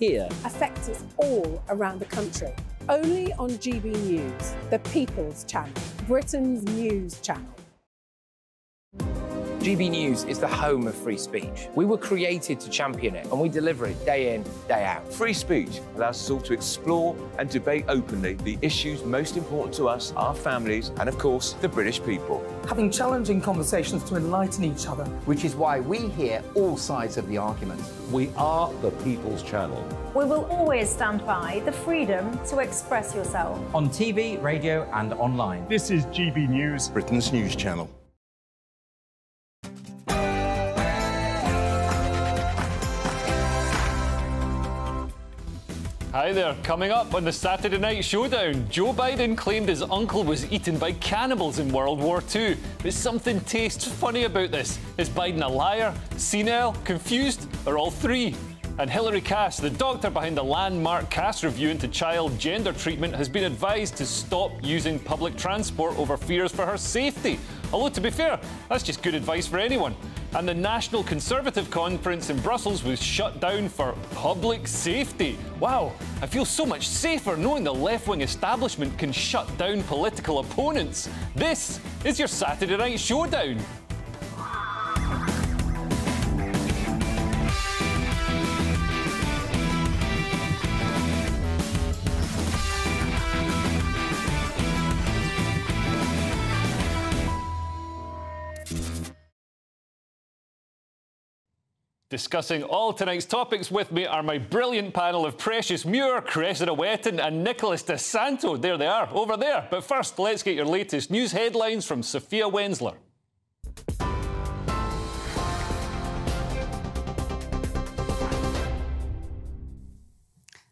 here affect us all around the country. Only on GB News, the People's Channel, Britain's news channel. GB News is the home of free speech. We were created to champion it, and we deliver it day in, day out. Free speech allows us all to explore and debate openly the issues most important to us, our families, and of course, the British people. Having challenging conversations to enlighten each other. Which is why we hear all sides of the argument. We are the People's Channel. We will always stand by the freedom to express yourself. On TV, radio, and online. This is GB News, Britain's news channel. Hi there. Coming up on the Saturday Night Showdown, Joe Biden claimed his uncle was eaten by cannibals in World War II. But something tastes funny about this. Is Biden a liar, senile, confused, or all three? And Hilary Cass, the doctor behind the landmark Cass review into child gender treatment, has been advised to stop using public transport over fears for her safety. Although, to be fair, that's just good advice for anyone. And the National Conservative Conference in Brussels was shut down for public safety. Wow, I feel so much safer knowing the left wing establishment can shut down political opponents. This is your Saturday Night Showdown. Discussing all tonight's topics with me are my brilliant panel of Precious Muir, Cressida Wetton and Nicholas DeSanto. There they are, over there. But first, let's get your latest news headlines from Sophia Wenzler.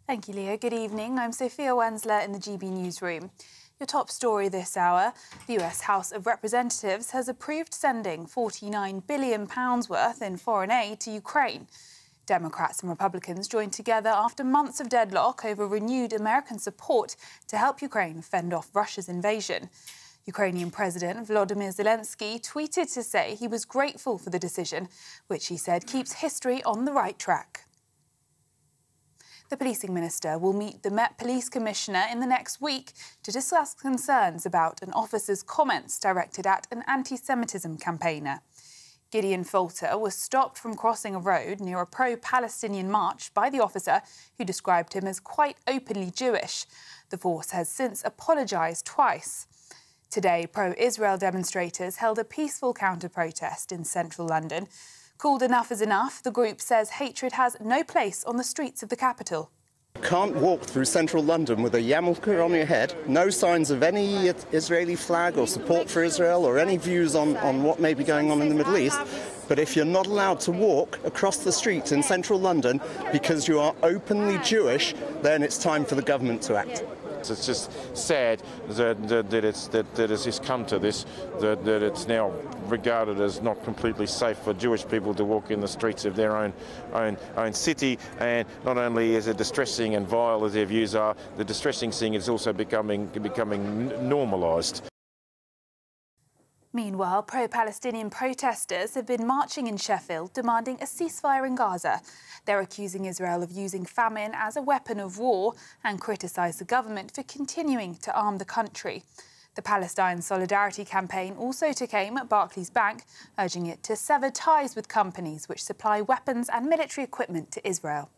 Thank you, Leo. Good evening. I'm Sophia Wenzler in the GB newsroom. Your top story this hour the US House of Representatives has approved sending £49 billion worth in foreign aid to Ukraine. Democrats and Republicans joined together after months of deadlock over renewed American support to help Ukraine fend off Russia's invasion. Ukrainian President Volodymyr Zelensky tweeted to say he was grateful for the decision, which he said keeps history on the right track. The policing minister will meet the Met Police Commissioner in the next week to discuss concerns about an officer's comments directed at an anti Semitism campaigner. Gideon Falter was stopped from crossing a road near a pro Palestinian march by the officer who described him as quite openly Jewish. The force has since apologised twice. Today, pro Israel demonstrators held a peaceful counter protest in central London. Called Enough is Enough, the group says hatred has no place on the streets of the capital. Can't walk through central London with a yarmulke on your head, no signs of any Israeli flag or support for Israel or any views on, on what may be going on in the Middle East. But if you're not allowed to walk across the streets in central London because you are openly Jewish, then it's time for the government to act. It's just sad that, that, that, it's, that, that it's just come to this, that, that it's now regarded as not completely safe for Jewish people to walk in the streets of their own, own, own city. And not only is it distressing and vile as their views are, the distressing thing is also becoming, becoming normalised. Meanwhile, pro Palestinian protesters have been marching in Sheffield demanding a ceasefire in Gaza. They're accusing Israel of using famine as a weapon of war and criticise the government for continuing to arm the country. The Palestine Solidarity Campaign also took aim at Barclays Bank, urging it to sever ties with companies which supply weapons and military equipment to Israel.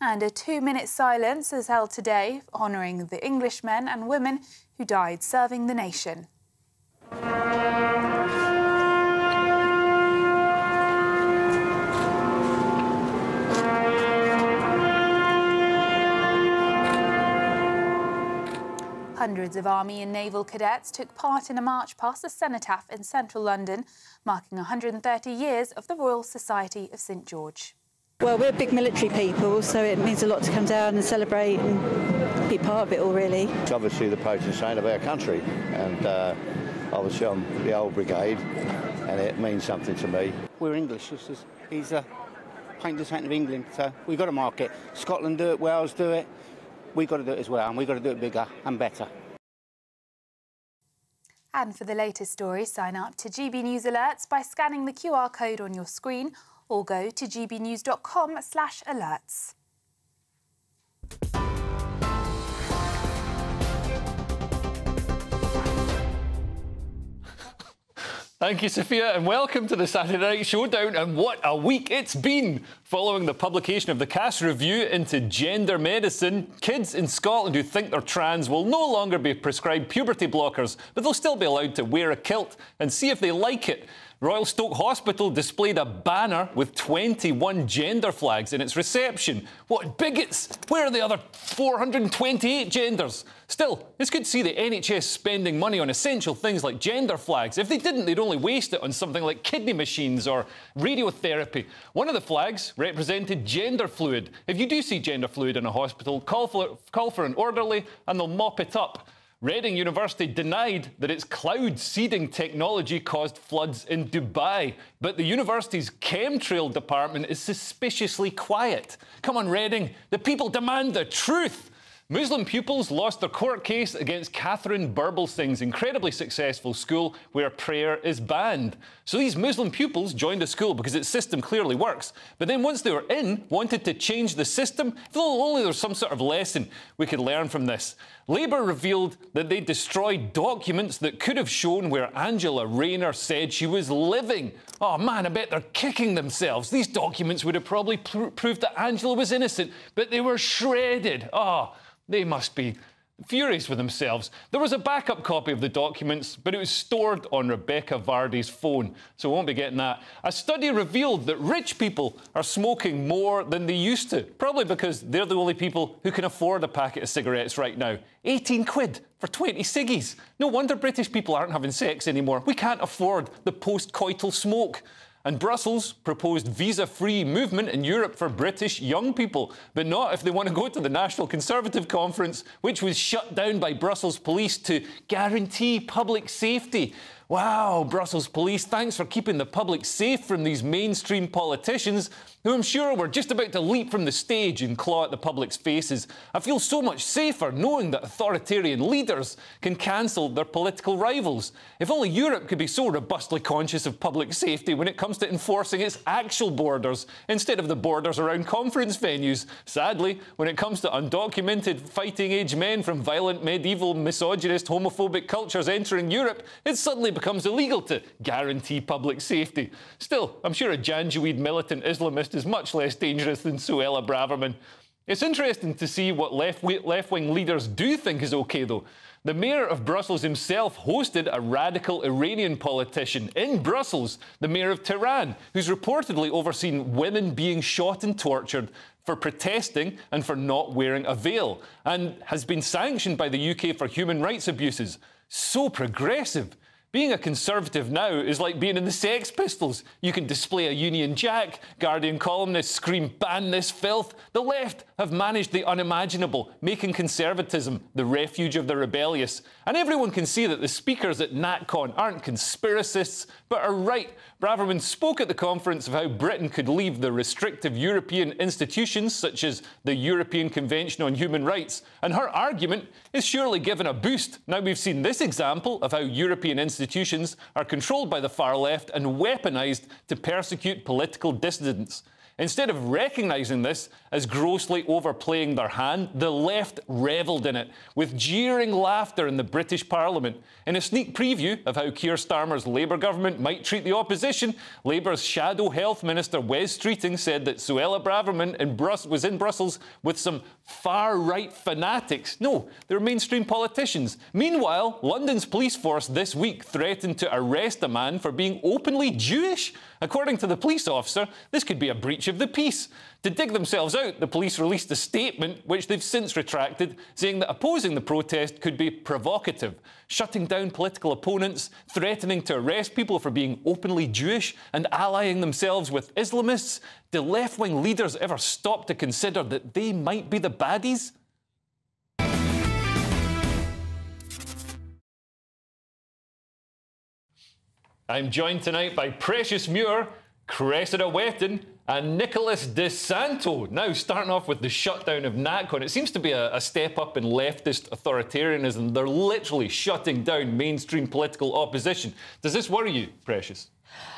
And a two minute silence is held today, honouring the Englishmen and women who died serving the nation. Hundreds of Army and Naval cadets took part in a march past the Cenotaph in central London, marking 130 years of the Royal Society of St George. Well, we're big military people, so it means a lot to come down and celebrate and be part of it all, really. It's obviously the patron saint of our country, and uh, obviously I'm the old brigade, and it means something to me. We're English. He's a patron saint of England, so we've got to mark it. Scotland do it, Wales do it. We've got to do it as well, and we've got to do it bigger and better. And for the latest stories, sign up to GB News Alerts by scanning the QR code on your screen or go to gbnews.com slash alerts. Thank you, Sophia, and welcome to the Saturday Night Showdown. And what a week it's been! Following the publication of the Cass Review into Gender Medicine, kids in Scotland who think they're trans will no longer be prescribed puberty blockers, but they'll still be allowed to wear a kilt and see if they like it. Royal Stoke Hospital displayed a banner with 21 gender flags in its reception. What bigots! Where are the other 428 genders? Still, it's good to see the NHS spending money on essential things like gender flags. If they didn't, they'd only waste it on something like kidney machines or radiotherapy. One of the flags represented gender fluid. If you do see gender fluid in a hospital, call for, call for an orderly and they'll mop it up. Reading University denied that its cloud seeding technology caused floods in Dubai, but the university's chemtrail department is suspiciously quiet. Come on, Reading, the people demand the truth. Muslim pupils lost their court case against Katharine Birbalsingh's incredibly successful school where prayer is banned. So these Muslim pupils joined a school because its system clearly works, but then once they were in, wanted to change the system. If only there was some sort of lesson we could learn from this. Labour revealed that they destroyed documents that could have shown where Angela Rayner said she was living. Oh man, I bet they're kicking themselves. These documents would have probably pr proved that Angela was innocent, but they were shredded. Oh, they must be furious with themselves. There was a backup copy of the documents, but it was stored on Rebekah Vardy's phone, so we won't be getting that. A study revealed that rich people are smoking more than they used to, probably because they're the only people who can afford a packet of cigarettes right now. 18 quid for 20 ciggies. No wonder British people aren't having sex anymore. We can't afford the post-coital smoke. And Brussels proposed visa free movement in Europe for British young people, but not if they want to go to the National Conservative Conference, which was shut down by Brussels police to guarantee public safety. Wow, Brussels police, thanks for keeping the public safe from these mainstream politicians who I'm sure were just about to leap from the stage and claw at the public's faces. I feel so much safer knowing that authoritarian leaders can cancel their political rivals. If only Europe could be so robustly conscious of public safety when it comes to enforcing its actual borders instead of the borders around conference venues. Sadly, when it comes to undocumented fighting age men from violent, medieval, misogynist, homophobic cultures entering Europe, it suddenly becomes illegal to guarantee public safety. Still, I'm sure a Janjaweed militant Islamist is much less dangerous than Suella Braverman. It's interesting to see what left-wing leaders do think is OK, though. The mayor of Brussels himself hosted a radical Iranian politician in Brussels, the mayor of Tehran, who's reportedly overseen women being shot and tortured for protesting and for not wearing a veil, and has been sanctioned by the UK for human rights abuses. So progressive. Being a conservative now is like being in the Sex Pistols. You can display a Union Jack, Guardian columnists scream, ban this filth. The left have managed the unimaginable, making conservatism the refuge of the rebellious. And everyone can see that the speakers at NatCon aren't conspiracists, but are right. Braverman spoke at the conference of how Britain could leave the restrictive European institutions, such as the European Convention on Human Rights, and her argument is surely given a boost. Now we've seen this example of how European institutions are controlled by the far left and weaponised to persecute political dissidents. Instead of recognising this as grossly overplaying their hand, the left revelled in it, with jeering laughter in the British Parliament. In a sneak preview of how Keir Starmer's Labour government might treat the opposition, Labour's shadow health minister Wes Streeting said that Suella Braverman in was in Brussels with some far-right fanatics. No, they're mainstream politicians. Meanwhile, London's police force this week threatened to arrest a man for being openly Jewish. According to the police officer, this could be a breach of the peace. To dig themselves out, the police released a statement, which they've since retracted, saying that opposing the protest could be provocative, shutting down political opponents, threatening to arrest people for being openly Jewish, and allying themselves with Islamists. Do left wing leaders ever stop to consider that they might be the baddies? I'm joined tonight by Precious Muir Cressida Wetton and Nicholas DeSanto. Now, starting off with the shutdown of NatCon, it seems to be a, a, step up in leftist authoritarianism. They're literally shutting down mainstream political opposition. Does this worry you, Precious?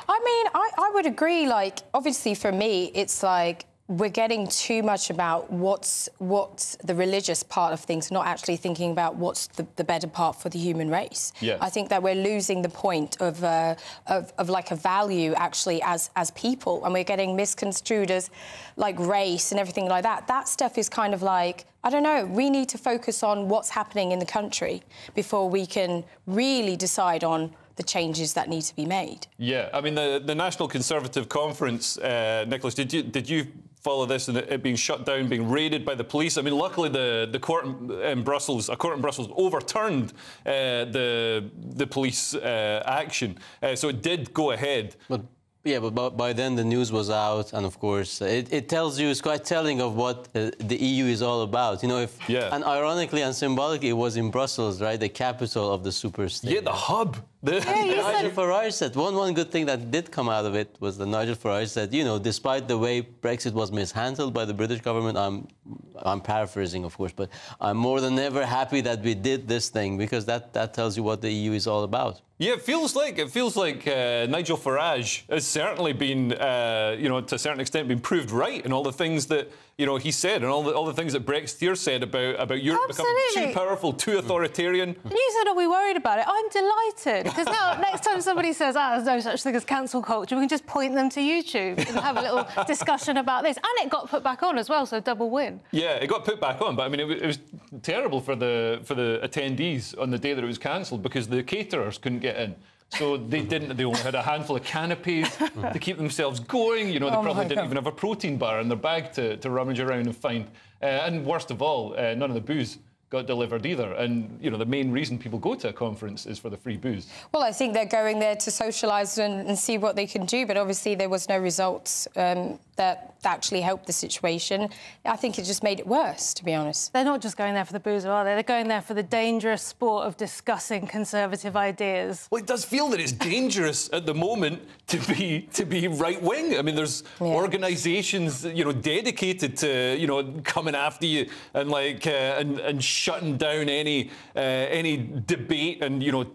I mean, I, I would agree. Like, obviously, for me, it's like we're getting too much about what's what's the religious part of things, not actually thinking about what's the, the better part for the human race. Yeah. I think that we're losing the point of, uh, of, of like a value actually as as people, and we're getting misconstrued as like race and everything like that. That stuff is kind of like I don't know. We need to focus on what's happening in the country before we can really decide on the changes that need to be made. Yeah, I mean the the National Conservative Conference, uh, Nicholas, did you did you follow this and it being shut down, being raided by the police. I mean, luckily the, the court in Brussels, a court in Brussels, overturned uh, the the police uh, action, uh, so it did go ahead. But yeah, but by, by, then the news was out, and of course it, it tells you it's quite telling of what uh, the EU is all about. You know, if yeah. and ironically and symbolically, it was in Brussels, right, the capital of the superstate. Yeah, the hub. The yeah, Nigel Farage said one one good thing that did come out of it was that Nigel Farage said, you know, despite the way Brexit was mishandled by the British government, I'm I'm paraphrasing, of course, but I'm more than ever happy that we did this thing because that that tells you what the EU is all about. Yeah, it feels like it feels like uh, Nigel Farage has certainly been, uh, you know, to a certain extent, been proved right in all the things that you know he said and all the all the things that Brexiteers said about about Europe Absolutely. becoming too powerful, too authoritarian. And You said, "Are we worried about it?" I'm delighted because now next time somebody says, "Ah, there's no such thing as cancel culture," we can just point them to YouTube and have a little discussion about this. And it got put back on as well, so double win. Yeah, it got put back on, but I mean, it it was terrible for the for the attendees on the day that it was cancelled because the caterers couldn't get in. So they didn't. They only had a handful of canopies to keep themselves going. You know, they Oh probably didn't even have a protein bar in their bag to, to rummage around and find. Uh, and worst of all, uh, none of the booze got delivered either. And you know, the main reason people go to a conference is for the free booze. Well, I think they're going there to socialise and, and see what they can do, but obviously there was no results um, that actually helped the situation. I think it just made it worse, to be honest. They're not just going there for the booze, are they? They're going there for the dangerous sport of discussing conservative ideas. Well, it does feel that it's dangerous at the moment to be to be right wing. I mean, there's organisations, you know, dedicated to you know coming after you and like uh, and and shutting down any uh, any debate and you know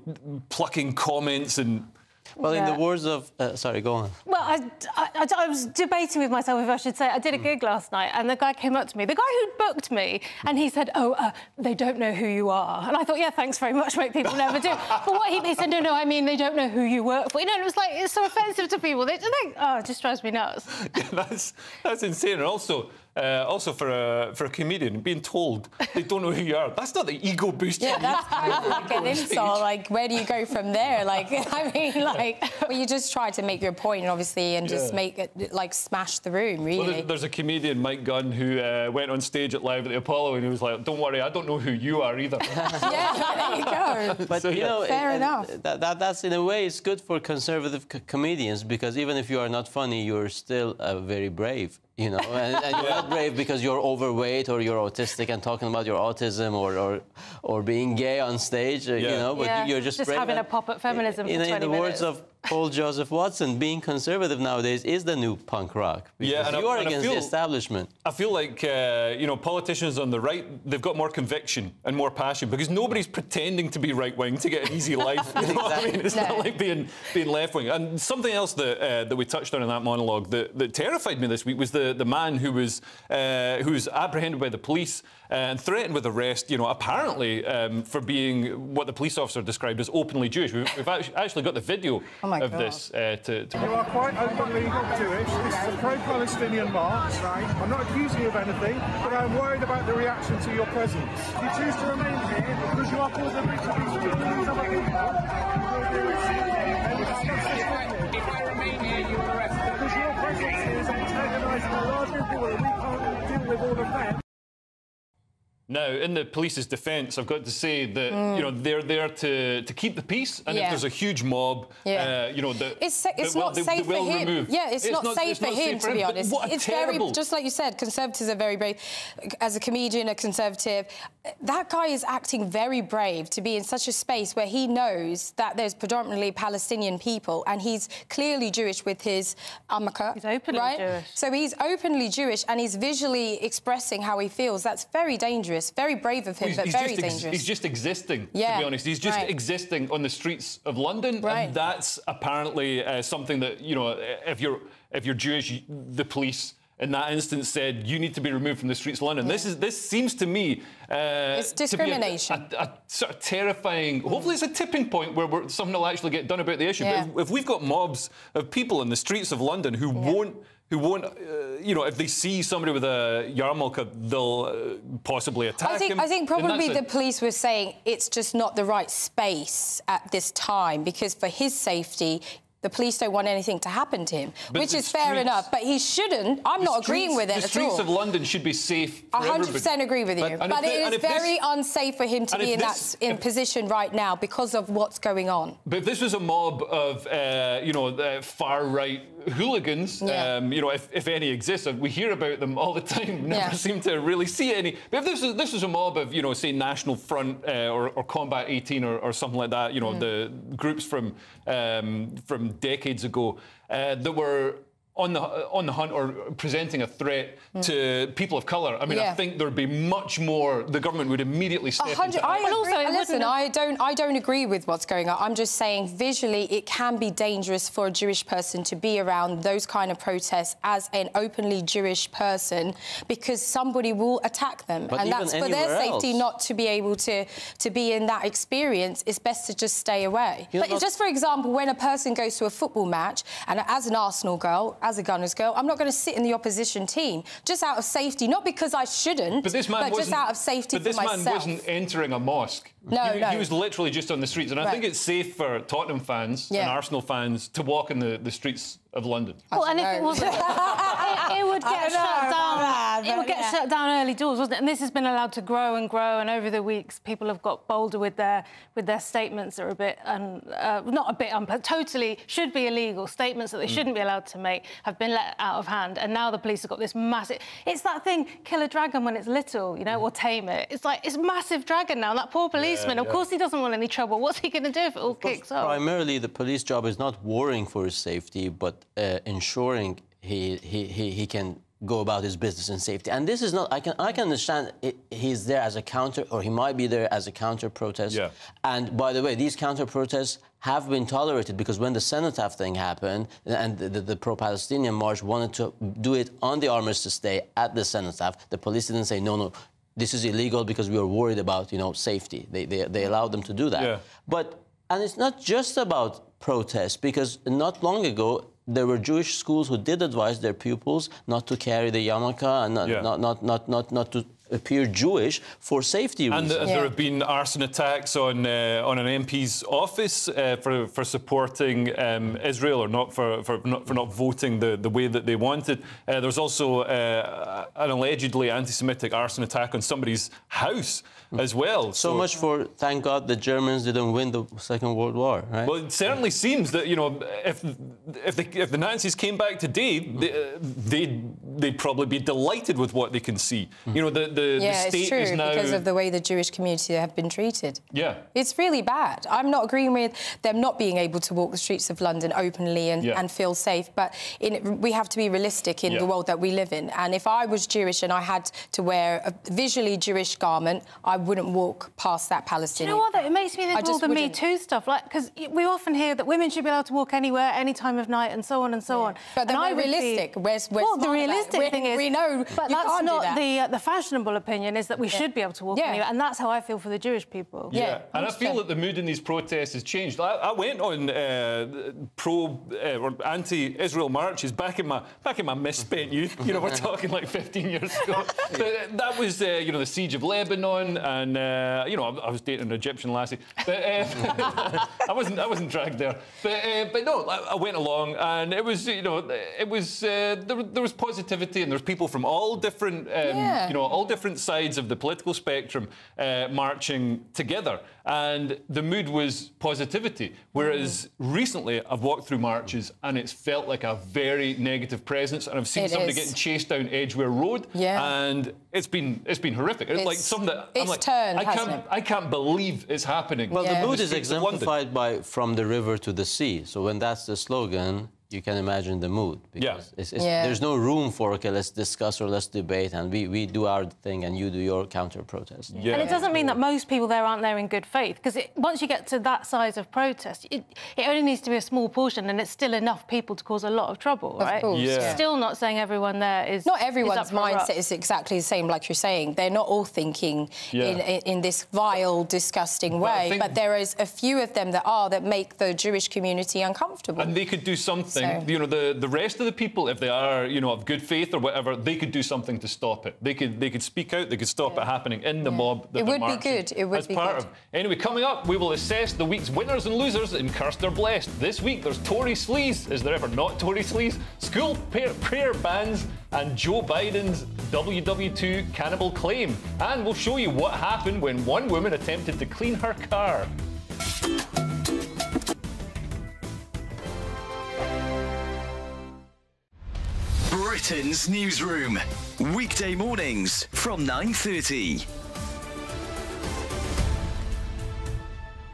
plucking comments and. Well, in the words of uh, sorry, go on. Well, I, I, I was debating with myself if I should say I did a gig last night, and the guy came up to me, the guy who booked me, and he said, "Oh, uh, they don't know who you are." And I thought, "Yeah, thanks very much, mate. People never do." but what he, he said, "No, no, I mean they don't know who you work for." You know, it was like it's so offensive to people. They, they oh, it just drives me nuts. Yeah, that's that's insane. And also, uh, also for a for a comedian, being told they don't know who you are, that's not the ego boost. Yeah, you that's need. kind of like an insult. Like, where do you go from there? Like, I mean, like, well, you just try to make your point, obviously, and just Yeah. make it, like, smash the room, really. Well, there's, there's a comedian, Mike Gunn, who uh, went on stage at Live at the Apollo and he was like, "Don't worry, I don't know who you are either." yeah, there you go. But So, you yeah. know, Fair it- enough. That, that, that's in a way it's good for conservative co- comedians because even if you are not funny, you're still uh, very brave. You know, and, and you're not brave because you're overweight or you're autistic and talking about your autism or or, or being gay on stage. uh, You know, but Yeah, you're just, just brave. having a pop at feminism in, for in 20 the words minutes. of Paul Joseph Watson, being conservative nowadays is the new punk rock. Yeah, Because and I- you are and I against the establishment. I feel like uh, you know politicians on the right they've got more conviction and more passion because nobody's pretending to be right wing to get an easy life. You know what I mean? It's not like being being left wing. And something else that uh, that we touched on in that monologue that, that terrified me this week was the the man who was uh, who was apprehended by the police and threatened with arrest. You know, apparently um, for being what the police officer described as openly Jewish. We've, we've actually got the video Oh my of God. this uh, to, to You are quite openly Jewish. This is a pro-Palestinian march. I'm not accusing you of anything, but I'm worried about the reaction to your presence. You choose to remain here because you are causing a breach of peace between other people. If I remain here, you are arrested. Because your presence is antagonising a large group of people, and we can't deal with all of that. Now, in the police's defence, I've got to say that Mm. you know they're there to, to keep the peace, and Yeah. if there's a huge mob, Yeah. uh, you know that It's, it's that will- not they- they safe for him. remove. Yeah, it's, not, safe it's for not him, safe to be but honest. What a it's terrible. very, just like you said, conservatives are very brave. As a comedian, a conservative, that guy is acting very brave to be in such a space where he knows that there's predominantly Palestinian people, and he's clearly Jewish with his amaka. He's openly right? Jewish. So he's openly Jewish, and he's visually expressing how he feels. That's very dangerous, very brave of him, He's, but he's very just ex- dangerous. he's just existing, to be honest. He's just right. existing on the streets of London, Right. and that's apparently uh, something that you know, if you're if you're Jewish, the police. In that instance, said you need to be removed from the streets of London. This is this seems to me uh, It's be a- discrimination. A, a sort of terrifying. Hopefully, it's a tipping point where we're, something will actually get done about the issue. Yeah. But if, if we've got mobs of people in the streets of London who won't. Who won't, uh, you know, if they see somebody with a yarmulke, they'll uh, possibly attack I think, him. I think probably the police were saying it's just not the right space at this time because for his safety, the police don't want anything to happen to him, But which the is fair streets- enough. But he shouldn't. I'm The not agreeing with it at all. The streets of London should be safe I 100% agree with you. But, if it and is if this- very unsafe for him to be in this- that in position right now because of what's going on. But if this was a mob of, uh, you know, uh, far right hooligans, Yeah. um, you know, if, if any exist, we hear about them all the time, never Yeah. seem to really see any. But if this is this is a mob of, you know, say National Front uh, or, or Combat 18 or, or something like that, you know, Mm. the groups from um, from decades ago uh, that were. On the on the hunt or presenting a threat to people of colour. I mean, I Mm. Think there'd be much more. The government would immediately A step hundred. into I action. agree. listen, I don't. I don't agree with what's going on. I'm just saying, visually, it can be dangerous for a Jewish person to be around those kind of protests as an openly Jewish person, because somebody will attack them, But and even that's for their anywhere safety not to be able to to be in that experience. It's best to just stay away. You're but not- just for example, when a person goes to a football match, and as an Arsenal girl, as a Gunners girl, I'm not going to sit in the opposition team just out of safety, not because I shouldn't, But this man but just wasn't- out of safety but this man wasn't entering a mosque. No, he, no. he was literally just on the streets, and I think it's safe for Tottenham fans and Arsenal fans to walk in the, the streets of London. Well, and if it wasn't, it, it would get don't know shut down. that, it would get yeah. shut down early doors, wasn't it? And this has been allowed to grow and grow. And over the weeks, people have got bolder with their with their statements that are a bit, un, uh, not a bit, unpo- totally should be illegal statements that they Mm. shouldn't be allowed to make have been let out of hand. And now the police have got this massive. It's that thing, kill a dragon when it's little, you know, or tame it. It's like it's a massive dragon now. That poor policeman. of yeah. course, he doesn't want any trouble. What's he going to do if it all kicks off? Primarily, the police job is not worrying for his safety, but uh, ensuring he, he, he, he can go about his business in safety. And this is not, I can, I can understand it, he's there as a counter, or he might be there as a counter protest. Yeah. And by the way, these counter protests have been tolerated because when the cenotaph thing happened and the, the, the pro-Palestinian march wanted to do it on the Armistice Day at the cenotaph, the police didn't say, no, no, this is illegal because we are worried about, you know, safety. They, they, they allowed them to do that. Yeah. But and it's not just about protests because not long ago there were Jewish schools who did advise their pupils not to carry the yarmulke and not, Yeah. not, not, not, not, not to appear Jewish for safety And reasons. uh, there have been arson attacks on uh, on an MP's office uh, for for supporting um, Israel or not for for not, for not voting the, the way that they wanted. Uh, there was also uh, an allegedly anti-Semitic arson attack on somebody's house as well. so much for thank God the Germans didn't win the Second World War, right? Well, it certainly seems that you know if if the, if the Nazis came back today, they, uh, they'd they'd probably be delighted with what they can see. You know, the the, the yeah, state it's true is now because of the way the Jewish community have been treated. yeah. It's really bad. I'm not agreeing with them not being able to walk the streets of London openly and, Yeah. and feel safe, but in, we have to be realistic in Yeah. the world that we live in. And if I was Jewish and I had to wear a visually Jewish garment, I wouldn't walk past that Do Palestinian. you know what? Though? It makes me I think of all the Me wouldn't. Too stuff, like because we often hear that women should be allowed to walk anywhere, any time of night, and so on and so on. But then And I we're would be- realistic. We're- we're well, the smart about it. realistic We- thing is we know but you that's can't do that. the uh, the fashionable opinion. Is that we Yeah. should be able to walk Yeah. anywhere, and that's how I feel for the Jewish people. Yeah, and I feel that the mood in these protests has changed. I, I went on uh, pro uh, or anti-Israel marches back in my back in my misspent youth. You know, we're talking like 15 years ago. but uh, that was uh, you know the siege of Lebanon, and uh, you know I, I was dating an Egyptian lassie, but uh, I wasn't I wasn't dragged there. But uh, but no, I, I went along, and it was you know it was uh, there, there was positivity, and there's people from all different um, Yeah. you know all different sides of the political spectrum uh, marching together, and the mood was positivity. Whereas Mm. recently, I've walked through marches and it's felt like a very negative presence, and I've seen It somebody is. getting chased down Edgware Road, Yeah. and it's been it's been horrific. It's, like It's- something that I'm it's like, turned, I hasn't can't it? I can't believe it's happening. Well, Yeah. the mood is streets of London. exemplified by from the river to the sea. So when that's the slogan, you can imagine the mood. Because it's, it's, Yeah. there's no room for okay, let's discuss or let's debate, and we, we do our thing and you do your counter protest. yeah. And it doesn't mean that most people there aren't there in good faith, because once you get to that size of protest, it, it only needs to be a small portion, and it's still enough people to cause a lot of trouble, right? course, Yeah. yeah. Still not saying everyone there is. Not is everyone's up for a ruck. mindset is exactly the same, like you're saying. They're not all thinking Yeah. in, in, in this vile, disgusting But way, think- but there is a few of them that are that make the Jewish community uncomfortable. And they could do something. You know, the, the rest of the people, if they are, you know, of good faith or whatever, they could do something to stop it. They could they could speak out. They could stop it happening in the mob. that It would be good, it would as be part good. Of. Anyway, coming up, we will assess the week's winners and losers in Cursed or Blessed. This week, there's Tory Sleaze. Is there ever not Tory Sleaze? School prayer, prayer bands and Joe Biden's WW2 cannibal claim. And we'll show you what happened when one woman attempted to clean her car. Britain's newsroom. Weekday mornings from 9:30.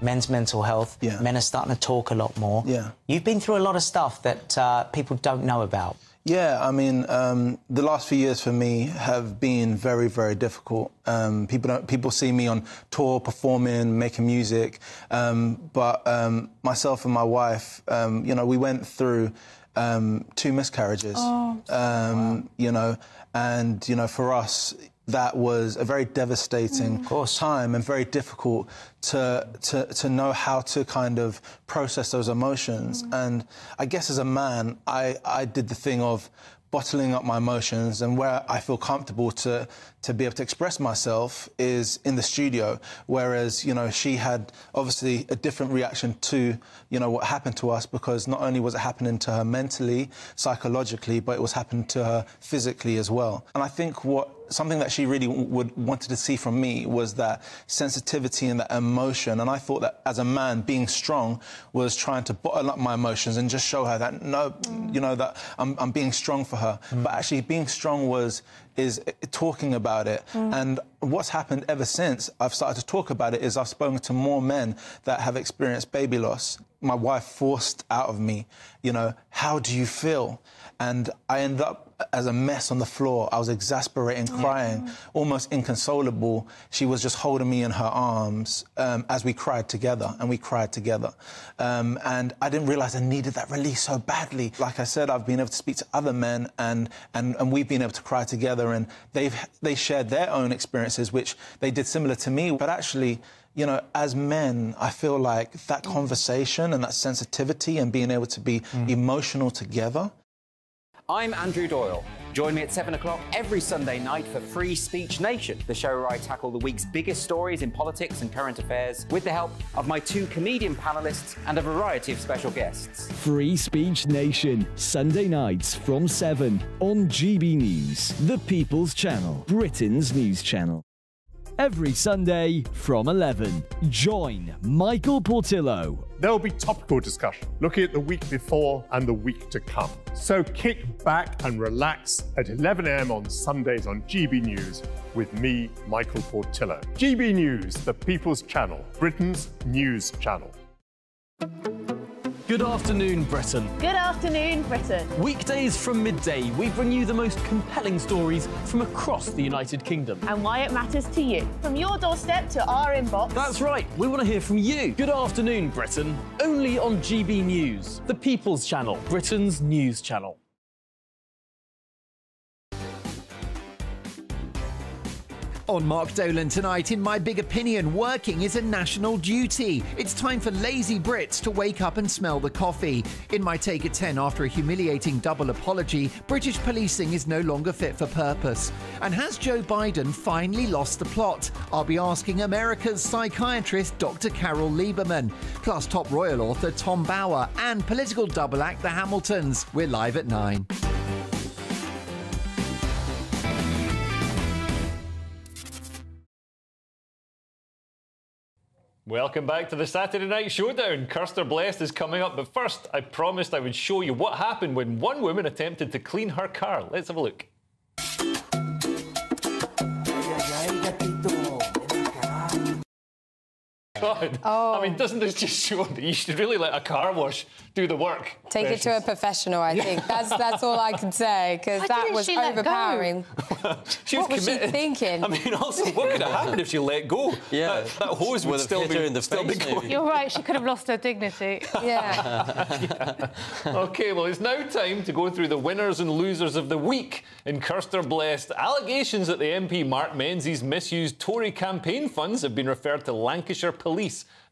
men's mental health. Yeah. Men are starting to talk a lot more. Yeah. You've been through a lot of stuff that uh, people don't know about. Yeah, I mean, um, the last few years for me have been very, very difficult. Um, people don't, people see me on tour, performing, making music, um, but um, myself and my wife, um, you know, we went through um, two miscarriages. Oh, um, You know, and you know, for us. That was a very devastating time and very difficult to, to to know how to kind of process those emotions. And I guess as a man, I, I did the thing of bottling up my emotions and where I feel comfortable to to be able to express myself is in the studio. Whereas, you know, she had obviously a different reaction to, you know, what happened to us because not only was it happening to her mentally, psychologically, but it was happening to her physically as well. And I think what something that she really would wanted to see from me was that sensitivity and that emotion. And I thought that as a man, being strong was trying to bottle up my emotions and just show her that no, you know, that I'm, I'm being strong for her. But actually, being strong was is uh, talking about it. And what's happened ever since I've started to talk about it is I've spoken to more men that have experienced baby loss. My wife forced out of me, you know, how do you feel? And I ended up as a mess on the floor. I was exasperating, crying, almost inconsolable. She was just holding me in her arms um, as we cried together, and we cried together. Um, and I didn't realize I needed that release so badly. Like I said, I've been able to speak to other men, and and, and we've been able to cry together, and they've they shared their own experiences, which they did similar to me. But actually. You know, as men, I feel like that conversation and that sensitivity and being able to be emotional together I'm Andrew Doyle. Join me at 7 o'clock every Sunday night for Free Speech Nation, the show where I tackle the week's biggest stories in politics and current affairs with the help of my two comedian panelists and a variety of special guests. Free Speech Nation, Sunday nights from 7 on GB News, the People's Channel, Britain's news channel. Every Sunday from 11, join Michael Portillo. There will be topical discussion, looking at the week before and the week to come. So kick back and relax at 11 a.m. on Sundays on GB News with me, Michael Portillo. GB News, the People's Channel, Britain's news channel. Good afternoon, Britain. Good afternoon, Britain. Weekdays from midday, we bring you the most compelling stories from across the United Kingdom. And why it matters to you. From your doorstep to our inbox. That's right, we want to hear from you. Good afternoon, Britain. Only on GB News, the People's Channel, Britain's news channel. On Mark Dolan tonight, in my big opinion, working is a national duty. It's time for lazy Brits to wake up and smell the coffee. In my take at 10, after a humiliating double apology, British policing is no longer fit for purpose. And has Joe Biden finally lost the plot? I'll be asking America's psychiatrist, Dr. Carol Lieberman, plus top royal author Tom Bower, and political double act, the Hamiltons. We're live at 9. Welcome back to the Saturday Night Showdown. Cursed or Blessed is coming up, but first, I promised I would show you what happened when one woman attempted to clean her car. Let's have a look. God. Oh. I mean, doesn't this just show that you should really let a car wash do the work? Take it to a professional, I think. That's that's all I can say because that was she let go? overpowering. She what was she thinking? I mean, also, what could have happened if she let go? Yeah. That, that hose would Would have still hit be, in the still be going. You're right, she could have lost her dignity. Yeah. okay, well, it's now time to go through the winners and losers of the week in Cursed or Blessed. Allegations that the MP Mark Menzies misused Tory campaign funds have been referred to Lancashire Police.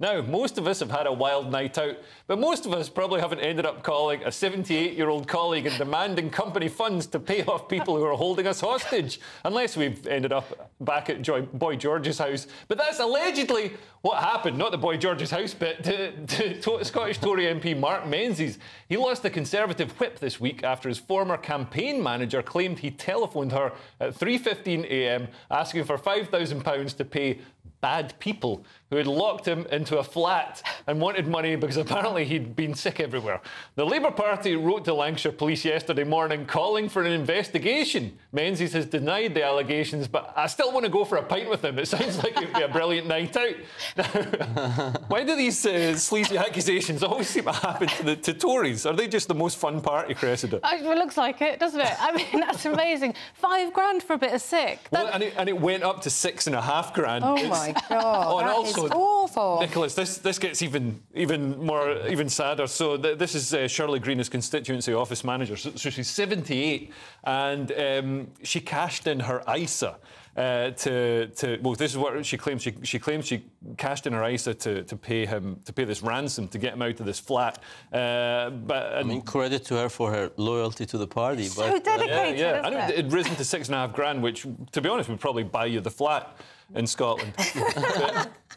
Now, most of us have had a wild night out, but most of us probably haven't ended up calling a 78 year old colleague and demanding company funds to pay off people who are holding us hostage, unless we've ended up back at Joy, Boy George's house. But that's allegedly what happened, not the Boy George's house but to, to, to Scottish Tory MP Mark Menzies. He lost the Conservative whip this week after his former campaign manager claimed he telephoned her at 3.15am asking for £5,000 to pay bad people who had locked him into a flat and wanted money because apparently he'd been sick everywhere. The Labour Party wrote to Lancashire Police yesterday morning calling for an investigation. Menzies has denied the allegations, but I still want to go for a pint with him. It sounds like it would be a brilliant night out. Why do these uh, sleazy accusations always seem to happen to, the, to Tories? Are they just the most fun party, Cressida? Uh, It looks like it, doesn't it? I mean, that's amazing. Five grand for a bit of sick. Well, and, it, and it went up to six and a half grand. Oh It's- my God, Oh, and that also, is awful. Nicholas, this this gets even even more even sadder. So th- this is uh, Shirley Green as constituency office manager. So, so she's 78, and um, she cashed in her ISA. Uh, to, to well, this is what she claims. She, she claims she cashed in her ISA to, to pay him to pay this ransom to get him out of this flat. Uh, but I mean, credit to her for her loyalty to the party. So but, uh, dedicated, yeah, yeah. isn't I know it? it'd risen to six and a half grand, which, to be honest, would probably buy you the flat in Scotland.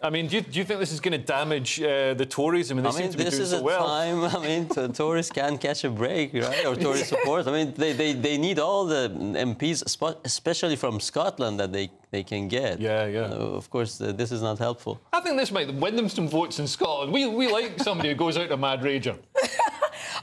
But, I mean, do you, do you think this is going to damage uh, the Tories? I mean, they I seem mean, to be this doing is so a well. time. I mean, the Tories can catch a break, right? Or Tory support. I mean, they, they, they need all the MPs, especially from Scotland, that they, they can get. Yeah, yeah. Uh, of course, uh, this is not helpful. I think this might win them some votes in Scotland. We, we like somebody who goes out a mad rager.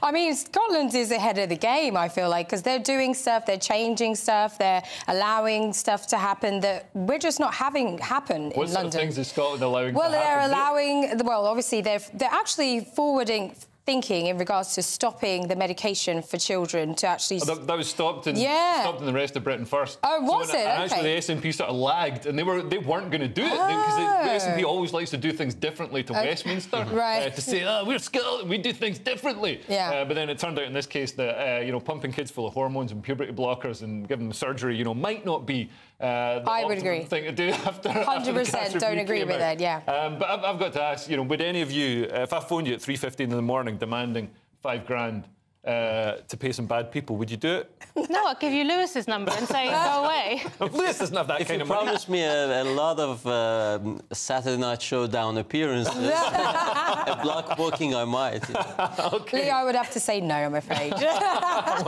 I mean, Scotland is ahead of the game, I feel like, because they're doing stuff, they're changing stuff, they're allowing stuff to happen that we're just not having happen What in sort London. of things is Scotland allowing Well, they're happen? allowing. Well, obviously, they're they're actually forwarding thinking in regards to stopping the medication for children to actually. Oh, that, that was stopped in Yeah. stopped in the rest of Britain first. Oh, was so, it? And actually, Okay. the SNP sort of lagged, and they were they weren't going to do it because the Oh. SNP always likes to do things differently to Okay. Westminster, Right. uh, to say, "Oh, we're skilled, we do things differently." Yeah. Uh, but then it turned out in this case that uh, you know pumping kids full of hormones and puberty blockers and giving them surgery, you know, might not be. Uh, I would agree. Thing to do after. after the 100% Cass don't agree with out. that, yeah. Um, but I've, I've got to ask, you know, would any of you, uh, if I phoned you at 3.15 in the morning demanding five grand uh, to pay some bad people, would you do it? No, I'll give you Lewis's number and say, go away. Lewis doesn't have that If kind you of money. promise me a, a lot of um Saturday Night Showdown appearances, a block booking, I might. Leo, I would have to say no, I'm afraid.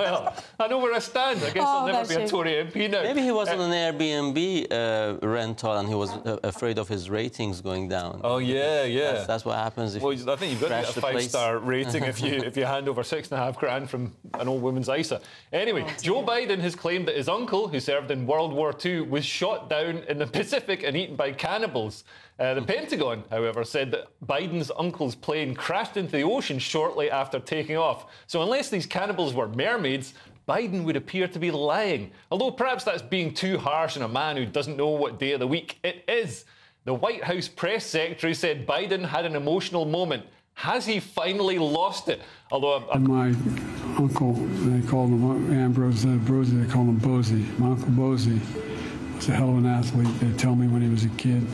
well, I know where I stand. I guess Oh, I'll never bless be a you. Tory MP now. Maybe he was on an Airbnb uh, rental and he was uh, afraid of his ratings going down. Oh yeah, yeah. That's, that's what happens if Well, I think you've got to get a place. five-star rating if you if you hand over six and a half grand from an old woman's ISA. Anyway, Joe Biden has claimed that his uncle, who served in World War II, was shot down in the Pacific and eaten by cannibals. Uh, the Pentagon, however, said that Biden's uncle's plane crashed into the ocean shortly after taking off. So unless these cannibals were mermaids, Biden would appear to be lying. Although perhaps that's being too harsh on a man who doesn't know what day of the week it is. The White House press secretary said Biden had an emotional moment. Has he finally lost it? Although I've My uncle, they called him Ambrose uh, they called him Bosey. My uncle Bosey was a hell of an athlete, they tell me when he was a kid.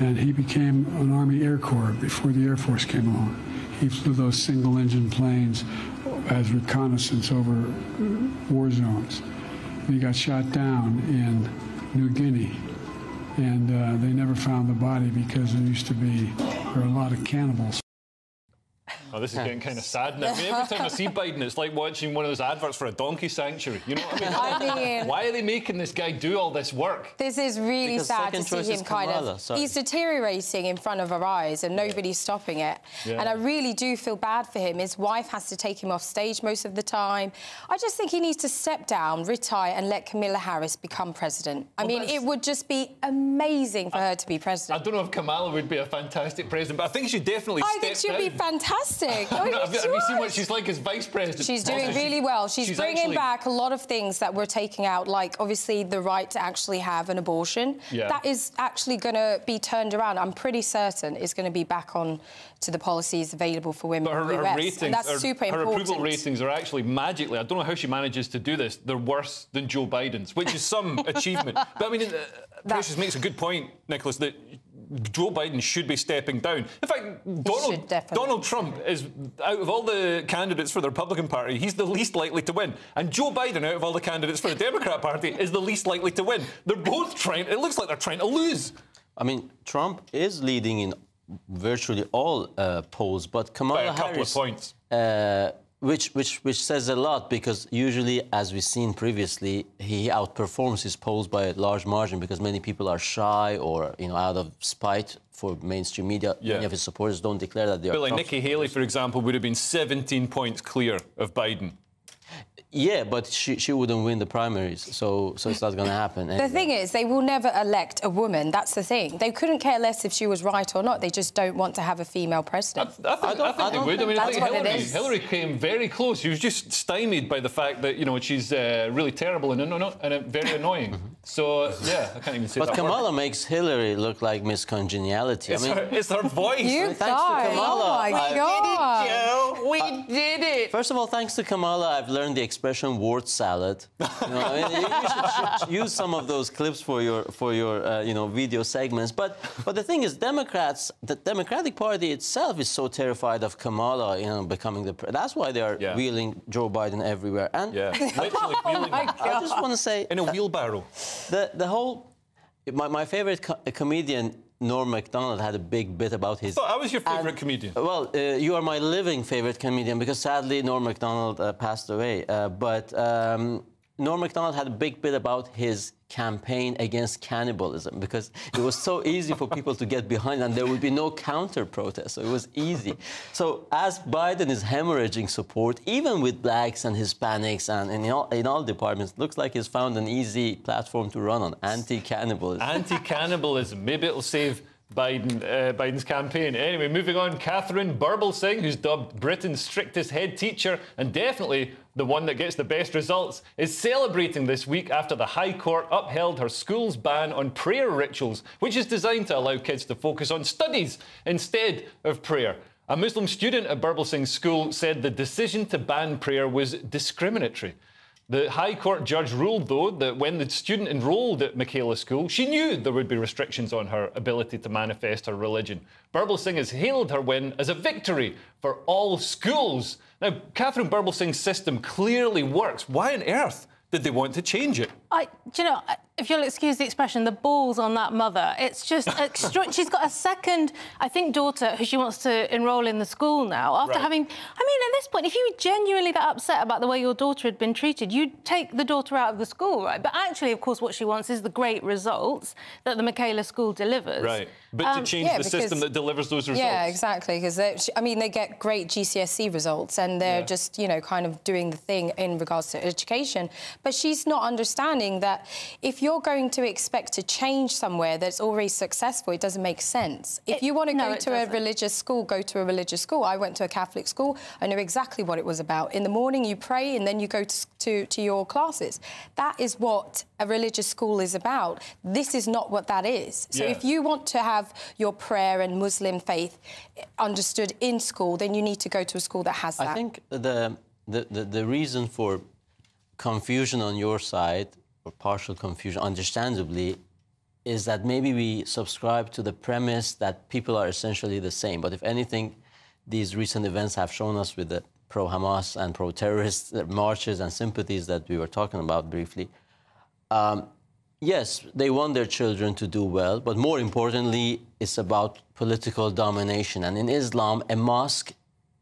And he became an Army Air Corps before the Air Force came along. He flew those single engine planes as reconnaissance over war zones. He got shot down in New Guinea. And uh, they never found the body because there used to be there were a lot of cannibals. Oh, this is getting kind of sad now. Every time I see Biden, it's like watching one of those adverts for a donkey sanctuary. You know what I mean? I mean- Why are they making this guy do all this work? This is really Because sad to see him is kind of. sorry. He's deteriorating in front of our eyes, and nobody's stopping it. Yeah. And I really do feel bad for him. His wife has to take him off stage most of the time. I just think he needs to step down, retire, and let Camilla Harris become president. I Well, mean, that's- it would just be amazing for her to be president. I don't know if Kamala would be a fantastic president, but I think she definitely I think step she'll be down. Fantastic. No, Oh, you have, you, have you seen what she's like as vice president? She's doing Also, really well. She's, bringing actually- back a lot of things that we're taking out, like obviously the right to actually have an abortion. Yeah. That is actually going to be turned around. I'm pretty certain it's going to be back on to the policies available for women But her, in the US. ratings, and that's her, super her approval ratings are actually magically. I don't know how she manages to do this. They're worse than Joe Biden's, which is some achievement. But I mean, uh, Precious makes a good point, Nicholas, that Joe Biden should be stepping down. In fact, Donald, Donald Trump is out of all the candidates for the Republican Party, he's the least likely to win. And Joe Biden, out of all the candidates for the Democrat Party, is the least likely to win. They're both trying. It looks like they're trying to lose. I mean, Trump is leading in virtually all uh, polls, but Kamala By a couple of points. Uh, which, which, which says a lot because usually, as we've seen previously, he outperforms his polls by a large margin because many people are shy or, you know, out of spite for mainstream media. Yeah. Many of his supporters don't declare that they are. But like Nikki Haley, for example, would have been 17 points clear of Biden. Yeah, but she, she wouldn't win the primaries, so so it's not going to happen. The thing is, they will never elect a woman. That's the thing. They couldn't care less if she was right or not. They just don't want to have a female president. I think, I think they would. I mean, I That's think what it Hillary. Hillary came very close. She was just stymied by the fact that you know she's uh, really terrible and no, no, and uh, very annoying. So yeah, I can't even say But that. word. Kamala makes Hillary look like Miss Congeniality. It's I mean, her- it's her voice. You Thanks to guys. Kamala, Oh, my I- God. Joe. We did it. First of all, thanks to Kamala, I've learned the expression word salad. You, know, I mean, you, you should, should use some of those clips for your for your uh, you know video segments. But but the thing is, Democrats, the Democratic Party itself is so terrified of Kamala, you know, becoming the. Pre- that's why they are wheeling Joe Biden everywhere. And Yeah, literally wheeling my I just want to say in a wheelbarrow. The the whole. My, my favorite co- comedian. Norm Macdonald had a big bit about his. So I was your favourite comedian. Well, uh, you are my living favorite comedian because sadly Norm Macdonald uh, passed away. Uh, but um, Norm Macdonald had a big bit about his campaign against cannibalism because it was so easy for people to get behind and there would be no counter protest. So it was easy. So as Biden is hemorrhaging support, even with blacks and Hispanics and in all, in all departments, looks like he's found an easy platform to run on anti-cannibalism. Anti-cannibalism. Maybe it'll save Biden, uh, Biden's campaign. Anyway, moving on. Katharine Birbalsingh, who's dubbed Britain's strictest head teacher and definitely the one that gets the best results, is celebrating this week after the High Court upheld her school's ban on prayer rituals, which is designed to allow kids to focus on studies instead of prayer. A Muslim student at Birbalsingh's school said the decision to ban prayer was discriminatory. The High Court judge ruled, though, that when the student enrolled at Michaela School, she knew there would be restrictions on her ability to manifest her religion. Birbalsingh has hailed her win as a victory for all schools. Now, Katharine Birbalsingh's system clearly works. Why on earth did they want to change it? I, do you know, if you'll excuse the expression, the balls on that mother. It's just extra. she's got a second, I think, daughter who she wants to enrol in the school now. After Right. having, I mean, at this point, if you were genuinely that upset about the way your daughter had been treated, you'd take the daughter out of the school, right? But actually, of course, what she wants is the great results that the Michaela School delivers. Right. But Um, to change yeah, the system that delivers those results. Yeah, exactly. Because I mean, they get great GCSE results, and they're Yeah. just you know kind of doing the thing in regards to education. But she's not understanding that if you're going to expect to change somewhere that's already successful, it doesn't make sense. If you want to no, go to a doesn't. religious school, go to a religious school. I went to a Catholic school. I know exactly what it was about. In the morning, you pray, and then you go to to, to your classes. That is what a religious school is about. This is not what that is. So Yeah. if you want to have your prayer and Muslim faith eh, understood in school, then you need to go to a school that has that. I think the, the, the, the reason for confusion on your side, or partial confusion, understandably, is that maybe we subscribe to the premise that people are essentially the same. But if anything, these recent events have shown us with the pro Hamas and pro terrorist marches and sympathies that we were talking about briefly. Um, yes, they want their children to do well, but more importantly, it's about political domination. And in Islam, a mosque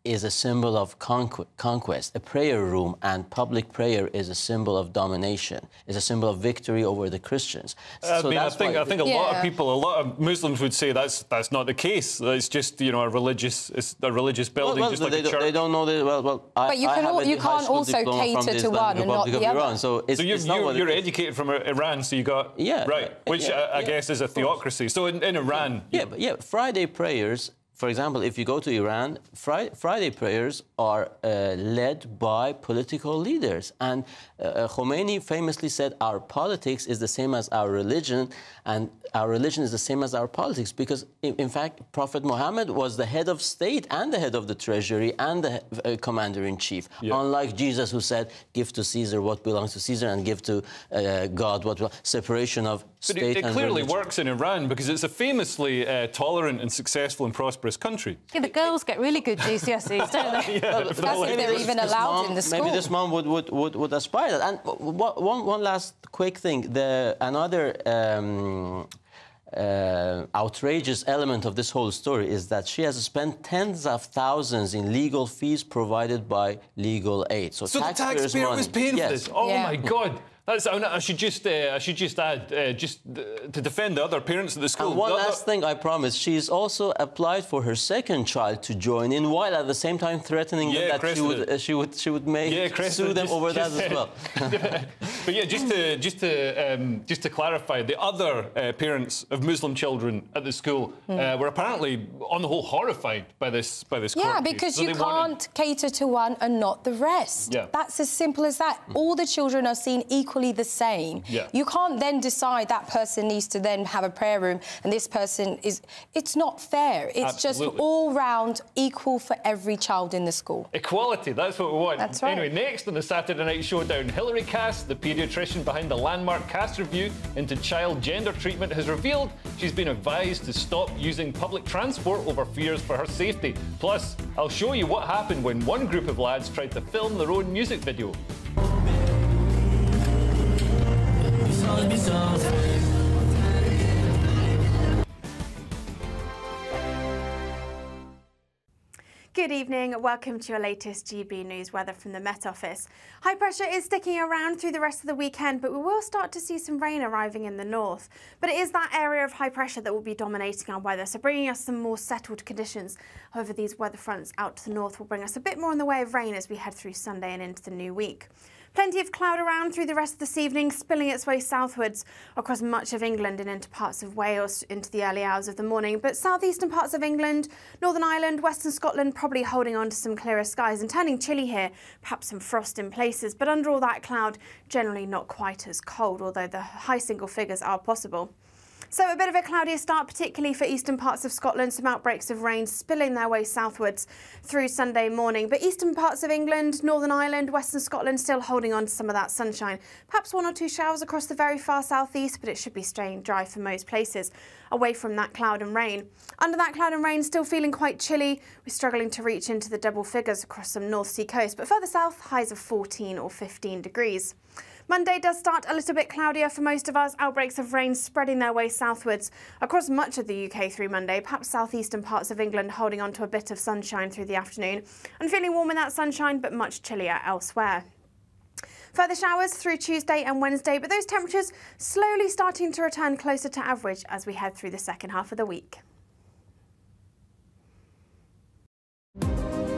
is a symbol of conqu conquest. A prayer room and public prayer is a symbol of domination. It's a symbol of victory over the Christians. Uh, I so mean, I think I think a lot of people, a lot of Muslims would say that's that's not the case. It's just you know a religious, it's a religious building, well, just like they, a don't, church. they don't know that. Well, well, I, But you I have a you can't also cater to one and not the other. Iran. So it's, so you're, it's not you're, you're educated from Iran, so you got Yeah, right, which yeah, I, I yeah, guess is a theocracy. So in, in Iran, Yeah, but yeah. Friday prayers, for example, if you go to Iran, Fri- Friday prayers are uh, led by political leaders, and uh, Khomeini famously said, "Our politics is the same as our religion, and our religion is the same as our politics." Because, in, in fact, Prophet Muhammad was the head of state and the head of the treasury and the uh, commander in chief. Unlike Jesus, who said, "Give to Caesar what belongs to Caesar, and give to uh, God what belongs." Separation of But state it, it and clearly religion. works in Iran because it's a famously uh, tolerant and successful and prosperous country. Yeah, the girls get really good GCSEs, don't they? Yeah, Well, for the That's if they're even allowed mom- in the Maybe this mom would, would, would, would aspire that. And w- w- one, one last quick thing. The, another um, uh, outrageous element of this whole story is that she has spent tens of thousands in legal fees provided by legal aid. So, So the taxpayer money. was paying yes. for this. Oh Yeah. my God. That's, I should just, uh, I should just add, uh, just uh, to defend the other parents at the school. And one the other- last thing I promise, she's also applied for her second child to join in, while at the same time threatening Yeah, them that she would, uh, she would, she would make Yeah, sue Cressida, them just- over that as well. but yeah, just to just to um, just to clarify, the other uh, parents of Muslim children at the school uh, were apparently, on the whole, horrified by this by this. Hmm. Yeah, because So you can't cater to one and not the rest. Yeah. That's as simple as that. All the children are seen equally the same. Yeah. You can't then decide that person needs to then have a prayer room and this person is. It's not fair. It's Absolutely. just all round equal for every child in the school. Equality, that's what we want. That's right. Anyway, next on the Saturday Night Showdown, Hilary Cass, the paediatrician behind the landmark Cass review into child gender treatment, has revealed she's been advised to stop using public transport over fears for her safety. Plus, I'll show you what happened when one group of lads tried to film their own music video. Good evening. Welcome to your latest GB News weather from the Met Office. High pressure is sticking around through the rest of the weekend, but we will start to see some rain arriving in the north. But it is that area of high pressure that will be dominating our weather, so bringing us some more settled conditions. However, these weather fronts out to the north will bring us a bit more in the way of rain as we head through Sunday and into the new week. Plenty of cloud around through the rest of this evening, spilling its way southwards across much of England and into parts of Wales into the early hours of the morning. But southeastern parts of England, Northern Ireland, Western Scotland probably holding on to some clearer skies and turning chilly here, perhaps some frost in places. But under all that cloud, generally not quite as cold, although the high single figures are possible. So a bit of a cloudier start, particularly for eastern parts of Scotland. Some outbreaks of rain spilling their way southwards through Sunday morning. But eastern parts of England, Northern Ireland, Western Scotland still holding on to some of that sunshine. Perhaps one or two showers across the very far southeast, but it should be staying dry for most places. Away from that cloud and rain. Under that cloud and rain, still feeling quite chilly. We're struggling to reach into the double figures across some North Sea coast, but further south, highs of 14 or 15 degrees. Monday does start a little bit cloudier for most of us. Outbreaks of rain spreading their way southwards across much of the UK through Monday, perhaps southeastern parts of England holding on to a bit of sunshine through the afternoon and feeling warm in that sunshine but much chillier elsewhere. Further showers through Tuesday and Wednesday, but those temperatures slowly starting to return closer to average as we head through the second half of the week.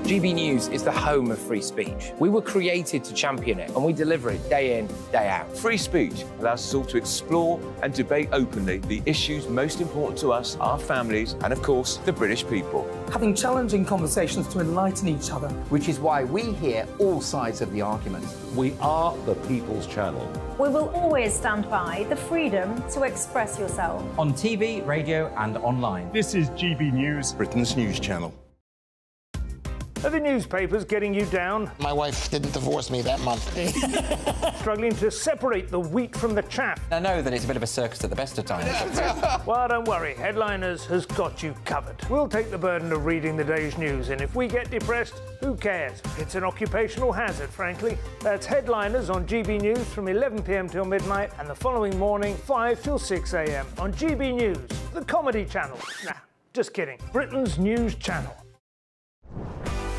GB News is the home of free speech. We were created to champion it, and we deliver it day in, day out. Free speech allows us all to explore and debate openly the issues most important to us, our families, and of course, the British people. Having challenging conversations to enlighten each other. Which is why we hear all sides of the argument. We are the People's Channel. We will always stand by the freedom to express yourself. On TV, radio, and online. This is GB News, Britain's news channel. Are the newspapers getting you down? My wife didn't divorce me that month. Struggling to separate the wheat from the chaff? I know that it's a bit of a circus at the best of times. Well, don't worry, Headliners has got you covered. We'll take the burden of reading the day's news, and if we get depressed, who cares? It's an occupational hazard, frankly. That's Headliners on GB News from 11pm till midnight, and the following morning, 5 till 6am on GB News, the comedy channel. Nah, just kidding. Britain's news channel.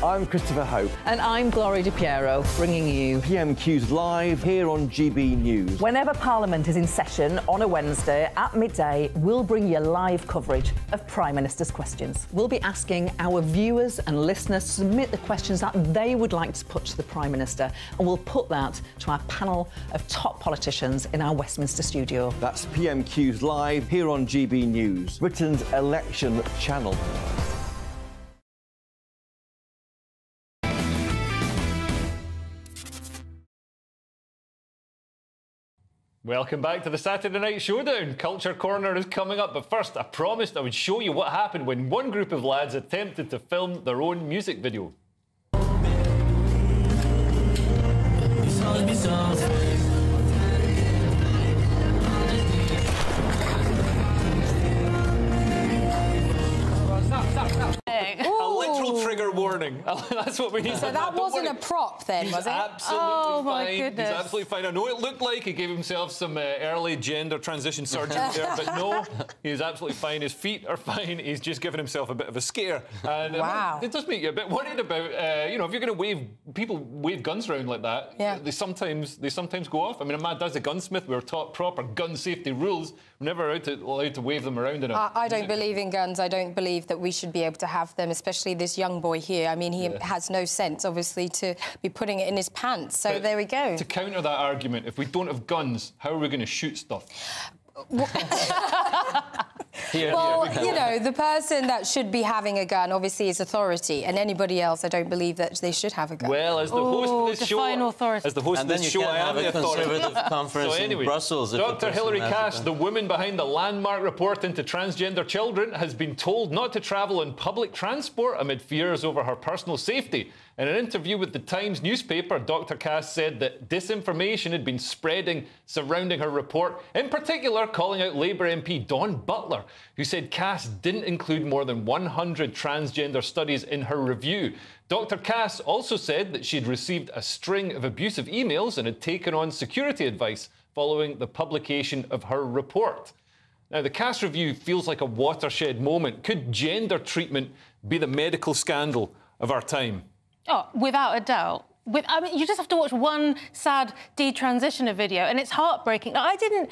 I'm Christopher Hope. And I'm Gloria De Piero, bringing you PMQ's live here on GB News. Whenever Parliament is in session on a Wednesday at midday, we'll bring you live coverage of Prime Minister's questions. We'll be asking our viewers and listeners to submit the questions that they would like to put to the Prime Minister, and we'll put that to our panel of top politicians in our Westminster studio. That's PMQ's live here on GB News, Britain's election channel. Welcome back to the Saturday Night Showdown. Culture Corner is coming up, but first, I promised I would show you what happened when one group of lads attempted to film their own music video. A literal trigger warning. That's what we need. So that wasn't a prop then, He's was it? absolutely oh my fine. goodness. He's absolutely fine. I know it looked like he gave himself some uh, early gender transition surgery there, but no, he's absolutely fine. His feet are fine. He's just given himself a bit of a scare. And um, Wow. it does make you a bit worried about, uh, you know, if you're going to wave people wave guns around like that. Yeah. They sometimes they sometimes go off. I mean, a man does a gunsmith. We're taught proper gun safety rules. We're never allowed to, allowed to wave them around in a. I, I don't believe in guns. I don't believe that we should be able to have them, especially this young boy here. I mean, he Yeah. has no sense, obviously, to be putting it in his pants. So But there we go. To counter that argument, if we don't have guns, how are we going to shoot stuff? well, you know, the person that should be having a gun obviously is authority, and anybody else, I don't believe that they should have a gun. Well, as the host of this show, as the host And of then this show, I am have the a authority. conservative conference so in Brussels Dr. person Hilary has a Cass, gun. the woman behind the landmark report into transgender children, has been told not to travel in public transport amid fears over her personal safety. In an interview with the Times newspaper, Dr. Cass said that disinformation had been spreading surrounding her report, in particular calling out Labour MP Dawn Butler, who said Cass didn't include more than 100 transgender studies in her review. Dr. Cass also said that she'd received a string of abusive emails and had taken on security advice following the publication of her report. Now, the Cass review feels like a watershed moment. Could gender treatment be the medical scandal of our time? Oh, without a doubt. With, I mean, you just have to watch one sad detransitioner video, and it's heartbreaking. Now, I didn't.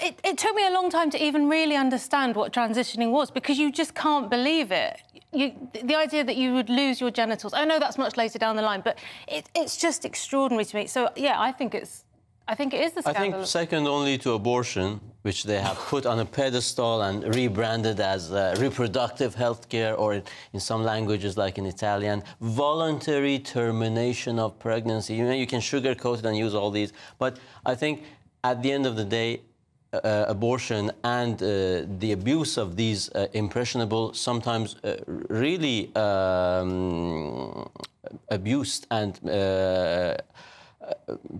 It, it took me a long time to even really understand what transitioning was because you just can't believe it. You, the idea that you would lose your genitals. I know that's much later down the line, but it, it's just extraordinary to me. So yeah, I think it's. I think it is the scandal. I think second only to abortion, which they have put on a pedestal and rebranded as uh, reproductive health care, or in, some languages like in Italian, voluntary termination of pregnancy. You know, you can sugarcoat it and use all these, but I think at the end of the day, uh, abortion and uh, the abuse of these uh, impressionable, sometimes uh, really um, abused and uh,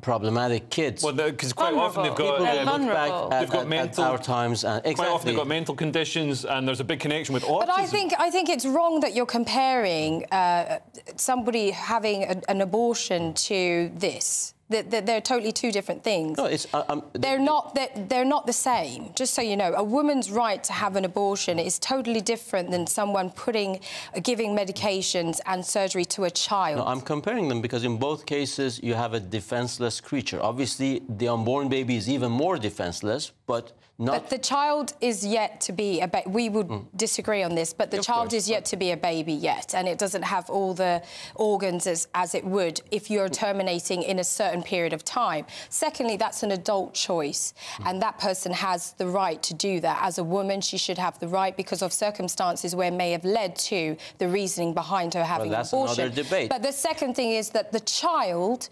problematic kids. Well, because quite often they've got, People uh, look back at, they've got at- at our times and exactly. Quite often they've got mental conditions, and there's a big connection with autism. But I think I think it's wrong that you're comparing uh, somebody having a, an abortion to this. That that they're totally two different things. No, it's. Uh, um, They're not. They're, they're not the same. Just so you know, a woman's right to have an abortion is totally different than someone putting, uh, giving medications and surgery to a child. No, I'm comparing them because in both cases you have a defenseless creature. Obviously, the unborn baby is even more defenseless, but not. But the child is yet to be a baby. We would mm. disagree on this, but the child is yet to be a baby yet, and it doesn't have all the organs as, as it would if you're mm. terminating in a certain period of time. Secondly, that's an adult choice, mm. and that person has the right to do that. As a woman, she should have the right because of circumstances where it may have led to the reasoning behind her having that's an abortion. another debate. But the second thing is that the child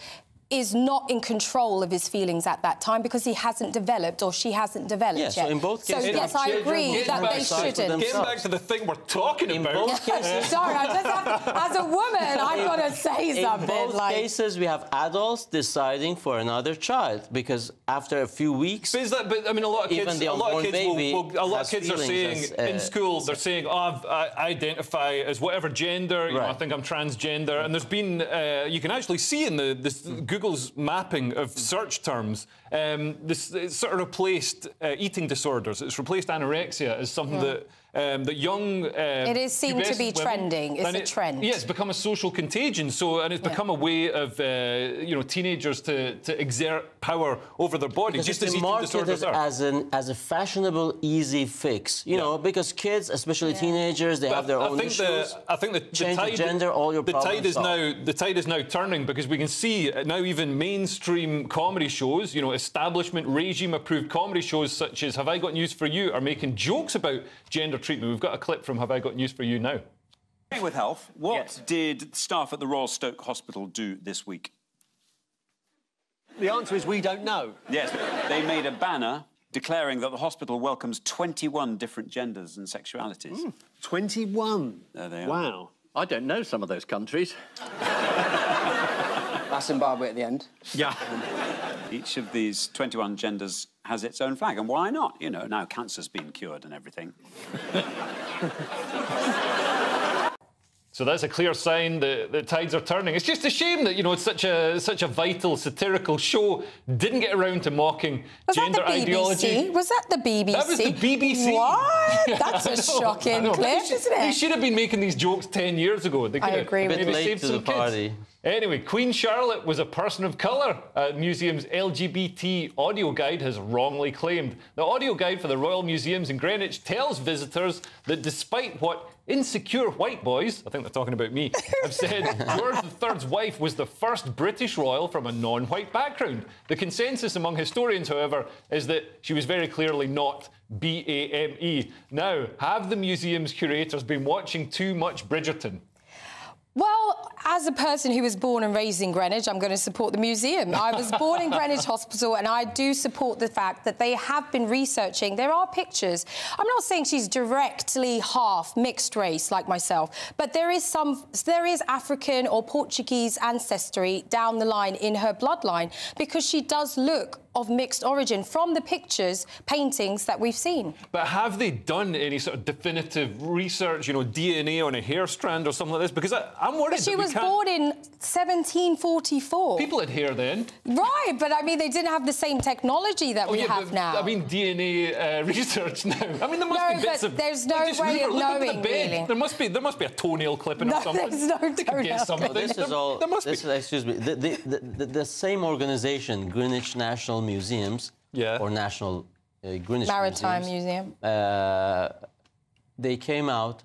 is not in control of his feelings at that time because he hasn't developed or she hasn't developed Yeah, yet. so in both cases, yes, I agree that they shouldn't. Getting back to the thing we're talking in about. both cases. Sorry, I just have, as a woman, I've got to say in something. both like, cases, we have adults deciding for another child because after a few weeks, But, is that, but I mean, a lot of Even kids, the a lot of kids, will, baby will, a lot of kids are saying as, uh, in school, they're saying, "Oh, I've, I identify as whatever gender. You know, I think I'm transgender." And there's been, uh, you can actually see in the this, Google's mapping of search terms, um, this it's sort of replaced uh, eating disorders. It's replaced anorexia as something Yeah. that um, that young. Uh, It is seen to be women, trending. It's a it- trend. Yeah, it's become a social contagion. So, and it's become a way of uh, you know teenagers to, to exert power over their body, Because just it's as eating disorders marketed are. as an as a fashionable, easy fix. You know, because kids, especially teenagers, they But have their I own think issues. the I think the, the Change the tide, gender, all your the problems tide is solved. now the tide is now turning because we can see now even mainstream comedy shows, you know, establishment regime approved comedy shows such as Have I Got News for You are making jokes about gender treatment. We've got a clip from Have I Got News for You now. With health, what did staff at the Royal Stoke Hospital do this week? The answer is we don't know. Yes, they made a banner declaring that the hospital welcomes 21 different genders and sexualities. Hmm, 21. There they are. Wow. I don't know some of those countries. That's Zimbabwe at the end. Yeah. Each of these 21 genders has its own flag, and why not? You know, now cancer's been cured and everything. So that's a clear sign that the tides are turning. It's just a shame that you know it's such a such a vital satirical show didn't get around to mocking Was gender that the BBC? ideology. Was that the BBC? That was the BBC. What? That's a know, shocking I clip, They should- isn't it? They should have been making these jokes 10 years ago. They I could have agree with maybe you. Bit late saved to some the kids. Anyway, Queen Charlotte was a person of colour. Uh, museum's LGBT audio guide has wrongly claimed. The audio guide for the Royal Museums in Greenwich tells visitors that despite what insecure white boys, I think they're talking about me, have said George III's wife was the first British royal from a non white background. The consensus among historians, however, is that she was very clearly not B A M E. Now, have the museum's curators been watching too much Bridgerton? Well, as a person who was born and raised in Greenwich, I'm going to support the museum. I was born in Greenwich Hospital, and I do support the fact that they have been researching. There are pictures. I'm not saying she's directly half mixed race like myself, but there is some, there is African or Portuguese ancestry down the line in her bloodline because she does look of mixed origin from the pictures, paintings that we've seen. But have they done any sort of definitive research, you know, DNA on a hair strand or something like this? Because I, I'm worried But she that we was can't... born in 1744. People had hair then. Right, but I mean, they didn't have the same technology that Oh, we yeah, have but, now. I mean, DNA uh, research now. I mean, there must No, be bits but of. there's no Like, way of look under the knowing, really. There must be. There must be a toenail clipping No, or something. there's no They could get toenail something. Well, this is all. There must this be. is- excuse me. The, the, the, the, the same organization, Greenwich National Museums, or National uh, Greenwich Maritime Museums, Museum. uh, they came out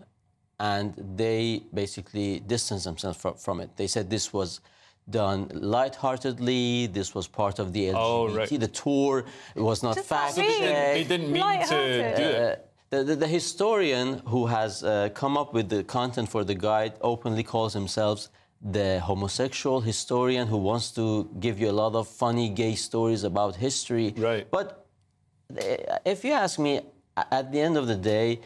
and they basically distanced themselves from, from it. They said this was done lightheartedly. This was part of the LGBT. Oh, right. The tour it was not Just fact So they didn't- they didn't mean to do it. Uh, the, the, the historian who has uh, come up with the content for the guide openly calls himself the homosexual historian who wants to give you a lot of funny gay stories about history. Right. But uh, if you ask me, at the end of the day,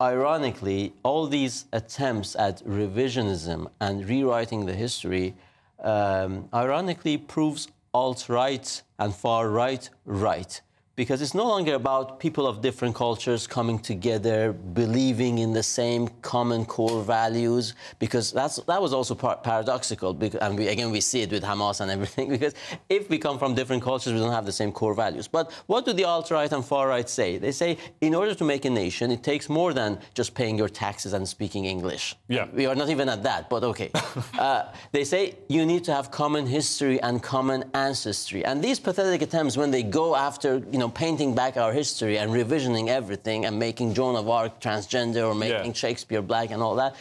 ironically, all these attempts at revisionism and rewriting the history, um, ironically, proves alt-right and far-right right. Because it's no longer about people of different cultures coming together, believing in the same common core values. Because that's that was also par- paradoxical. Because, and we, again, we see it with Hamas and everything. Because if we come from different cultures, we don't have the same core values. But what do the alt-right and far-right say? They say in order to make a nation, it takes more than just paying your taxes and speaking English. Yeah. We are not even at that, but okay. uh, they say you need to have common history and common ancestry. And these pathetic attempts, when they go after, you know, painting back our history and revisioning everything and making Joan of Arc transgender or making Shakespeare black and all that,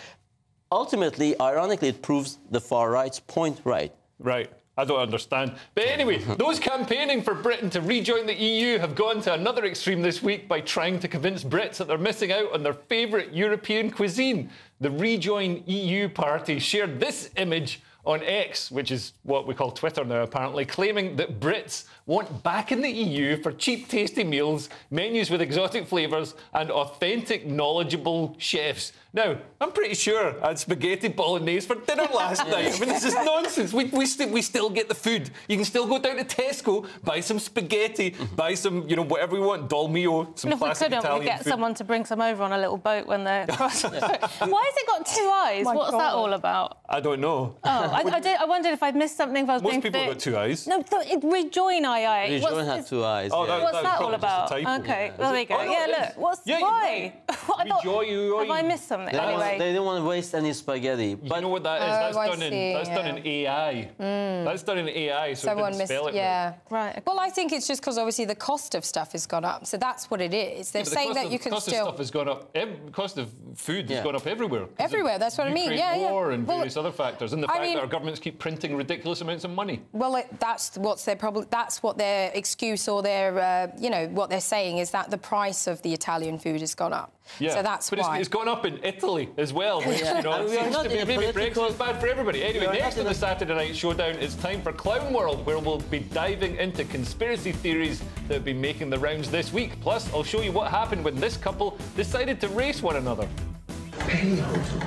ultimately, ironically, it proves the far right's point right. Right. I don't understand. But anyway, those campaigning for Britain to rejoin the EU have gone to another extreme this week by trying to convince Brits that they're missing out on their favourite European cuisine. The Rejoin EU party shared this image on X, which is what we call Twitter now apparently, claiming that Brits want back in the EU for cheap, tasty meals, menus with exotic flavours, and authentic, knowledgeable chefs. Now, I'm pretty sure I had spaghetti bolognese for dinner last night. I mean, this is nonsense. We, we, st- we still get the food. You can still go down to Tesco, buy some spaghetti, mm-hmm. buy some, you know, whatever you want, dolmio, some And if we classic couldn't, we'd get food. someone to bring some over on a little boat when they're crossing. Why has it got two eyes? My What's that all about? I don't know. Oh, I, I, did, I wondered if I'd missed something. If I was Most being people fit. got two eyes. No, th- it, rejoin I. Rejoin had two eyes. Oh, yeah. that- What's that that all probably just a about? Okay, Is well, there it? you go. Oh, no, yeah, it look. What's Yeah, you're why? I thought, Enjoy, have I missed something? They, don't anyway, they didn't want to waste any spaghetti. You know what that is? Oh, that's I done in see, that's done in AI. Mm. That's done in AI, so Someone it didn't missed, spell it. yeah. Right. Well, I think it's just because obviously the cost of stuff has gone up, so that's what it is. They're Yeah, but the saying that you can still. cost still of stuff has gone up. Cost of food has gone up everywhere. Everywhere, that's what I mean, Ukraine yeah, yeah. war and various other factors, and the fact mean- that our governments keep printing ridiculous amounts of money. Well, it, that's what's their problem. That's what their excuse or their, uh, you know, what they're saying is that the price of the Italian food has gone up. Yeah, So that's but why. It's, it's gone up in Italy as well, which Yeah. you know And we seems to be in a maybe political- Brexit is bad for everybody. Anyway, next not in in the Saturday Night Showdown, it's time for Clown World, where we'll be diving into conspiracy theories that have been making the rounds this week. Plus, I'll show you what happened when this couple decided to race one another.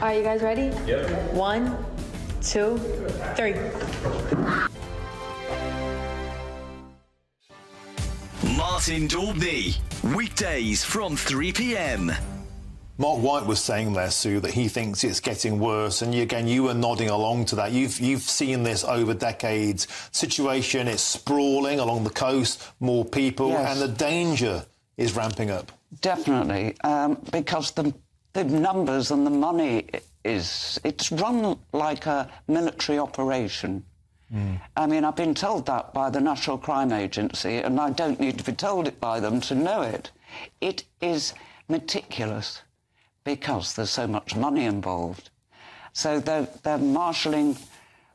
Are you guys ready? Yep. One, two, three. Martin Daubney, weekdays from 3 p.m. Mark White was saying there, Sue, that he thinks it's getting worse, and you, again, you were nodding along to that. You've you've seen this over decades. Situation is sprawling along the coast, more people, Yes. and the danger is ramping up. Definitely, um, because the the numbers and the money is it's run like a military operation. I mean, I've been told that by the National Crime Agency, and I don't need to be told it by them to know it. It is meticulous because there's so much money involved. So they're, they're marshalling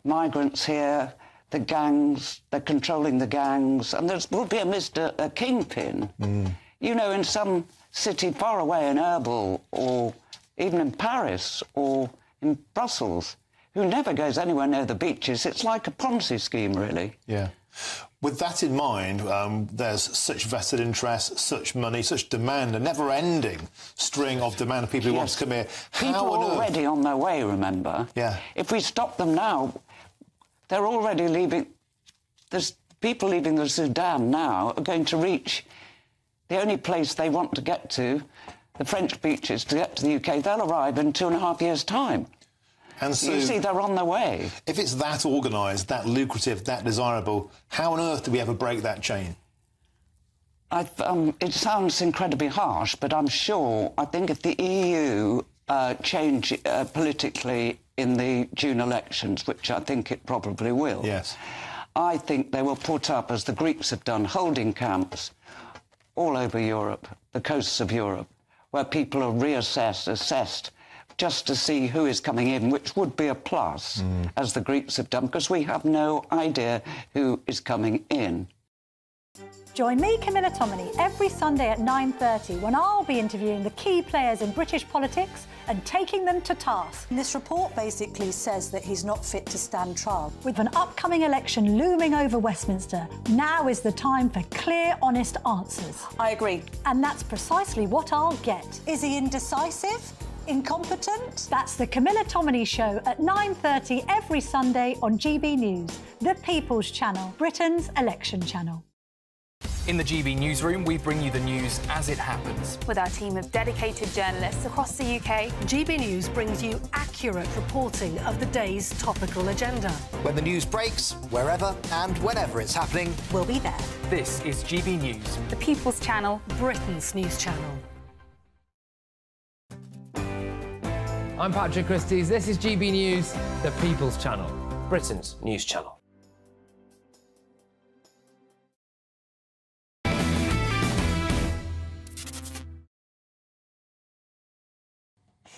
migrants here, the gangs, they're controlling the gangs, and there will be a Mr. A Kingpin. Mm. You know, in some city far away in Erbil or even in Paris or in Brussels, who never goes anywhere near the beaches. It's like a Ponzi scheme, really. Yeah. With that in mind, um, there's such vested interest, such money, such demand, a never-ending string of demand of people who want to come here. People are on earth- already on their way, remember? Yeah. If we stop them now, they're already leaving. There's people leaving the Sudan now are going to reach the only place they want to get to, the French beaches, to get to the UK. They'll arrive in two and a half years' time. And so, you see, they're on their way. If it's that organised, that lucrative, that desirable, how on earth do we ever break that chain? I, um, it sounds incredibly harsh, but I'm sure, I think if the EU uh, change uh, politically in the June elections, which I think it probably will, yes. I think they will put up, as the Greeks have done, holding camps all over Europe, the coasts of Europe, where people are reassessed, assessed, just to see who is coming in, which would be a plus, mm. as the Greeks have done, because we have no idea who is coming in. Join me, Camilla Tominey, every Sunday at 9.30 when I'll be interviewing the key players in British politics and taking them to task. This report basically says that he's not fit to stand trial. With an upcoming election looming over Westminster, now is the time for clear, honest answers. I agree. And that's precisely what I'll get. Is he indecisive? Incompetent? That's the Camilla Tominey Show at 9.30 every Sunday on GB News, the People's Channel, Britain's election channel. In the GB newsroom, we bring you the news as it happens. With our team of dedicated journalists across the UK, GB News brings you accurate reporting of the day's topical agenda. When the news breaks, wherever and whenever it's happening, we'll be there. This is GB News. the People's Channel, Britain's news channel. I'm Patrick Christys. This is GB News, the People's Channel. Britain's news channel.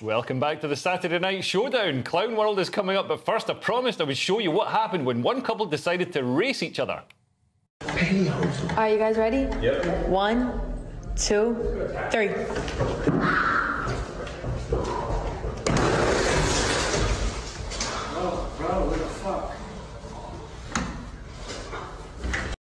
Welcome back to the Saturday Night Showdown. Clown World is coming up, but first I promised I would show you what happened when one couple decided to race each other. Are you guys ready? Yep. One, two, three.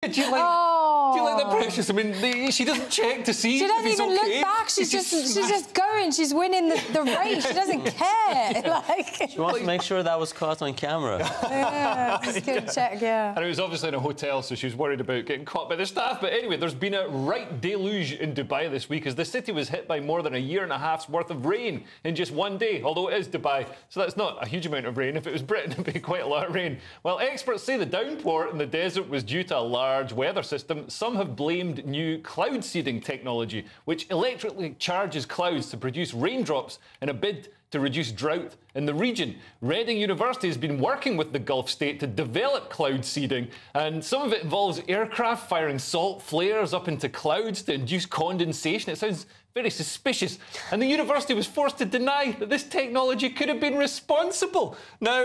Do you like, do you like that oh. precious? I mean, the, she doesn't check to see She doesn't he's even okay. look back. She's She's just she's just going. She's winning the, the race. She doesn't care. Like She wants to make sure that was caught on camera. yeah, just gonna check. Yeah. And it was obviously in a hotel, so she was worried about getting caught by the staff. But anyway, there's been a right deluge in Dubai this week as the city was hit by more than a year and a half's worth of rain in just one day, although it is Dubai, so that's not a huge amount of rain. If it was Britain, it'd be quite a lot of rain. Well, experts say the downpour in the desert was due to a large weather system, some have blamed new cloud seeding technology, which electrically charges clouds to produce raindrops in a bid to reduce drought in the region. Reading University has been working with the Gulf state to develop cloud seeding, and some of it involves aircraft firing salt flares up into clouds to induce condensation. It sounds very suspicious. And the university was forced to deny that this technology could have been responsible. Now,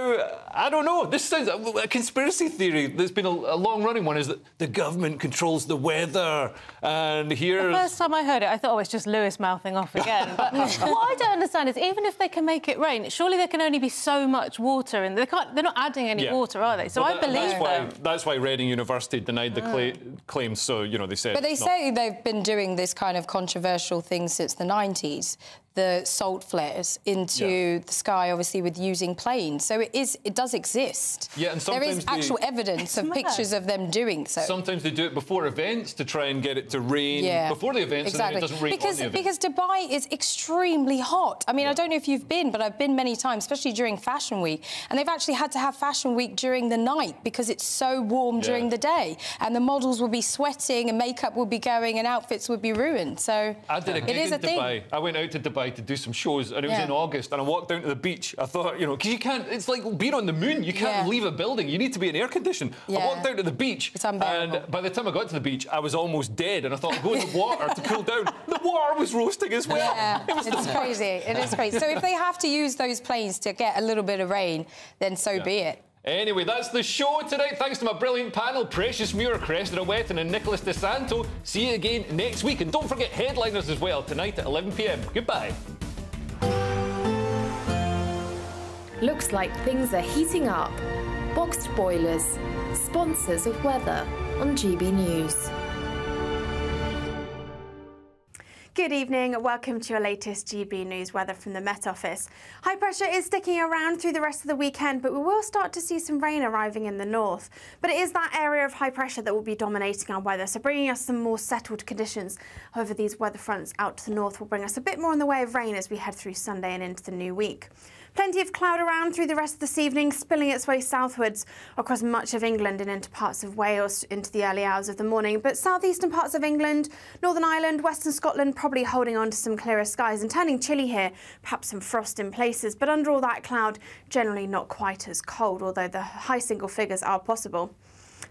I don't know. This sounds a conspiracy theory There's been a, a long running one is that the government controls the weather. And here's. The first time I heard it, I thought, oh, it's just Lewis mouthing off again. But what I don't understand is even if they can make it rain, surely there can only be so much water and they can't, they're not adding any Yeah. water, are they? So Well, I that- believe that's why, them. That's why Reading University denied the cla- hmm. claims. So, you know, they said. But they it's not- say they've been doing this kind of controversial thing since the 90s, the salt flares into the sky, obviously with using planes. So it is, it does exist. Yeah, and there is sometimes they- actual evidence of pictures of them doing so. Sometimes they do it before events to try and get it to rain yeah, before the event, exactly. so then it doesn't rain because on the because Dubai is extremely hot. I mean, I don't know if you've been, but I've been many times, especially during Fashion Week, and they've actually had to have Fashion Week during the night because it's so warm Yeah. during the day, and the models will be sweating, and makeup will be going, and outfits would be ruined. So I did a gig is in a thing. I went out to Dubai to do some shows, and it was Yeah. in August. And I walked down to the beach. I thought, you know, because you can't. It's like being on the moon. You can't Yeah. leave a building. You need to be in air condition. I walked down to the beach, and by the time I got to the beach, I was almost dead. And I thought, go in the water to cool down. The water was roasting as well. Yeah, It was it's crazy. It is crazy. So if they have to use those planes to get a little bit of rain, then so be it. Anyway, that's the show tonight. Thanks to my brilliant panel, Precious Muir, Cressida Wetton and Nicholas DeSanto. See you again next week. And don't forget headliners as well tonight at 11pm. Goodbye. Looks like things are heating up. BOXT boilers, sponsors of weather on GB News. Good evening. Welcome to your latest GB News weather from the Met Office. High pressure is sticking around through the rest of the weekend, but we will start to see some rain arriving in the north. But it is that area of high pressure that will be dominating our weather, so bringing us some more settled conditions. However, these weather fronts out to the north will bring us a bit more in the way of rain as we head through Sunday and into the new week. Plenty of cloud around through the rest of this evening, spilling its way southwards across much of England and into parts of Wales into the early hours of the morning. But southeastern parts of England, Northern Ireland, Western Scotland probably holding on to some clearer skies and turning chilly here, perhaps some frost in places. But under all that cloud, generally not quite as cold, although the high single figures are possible.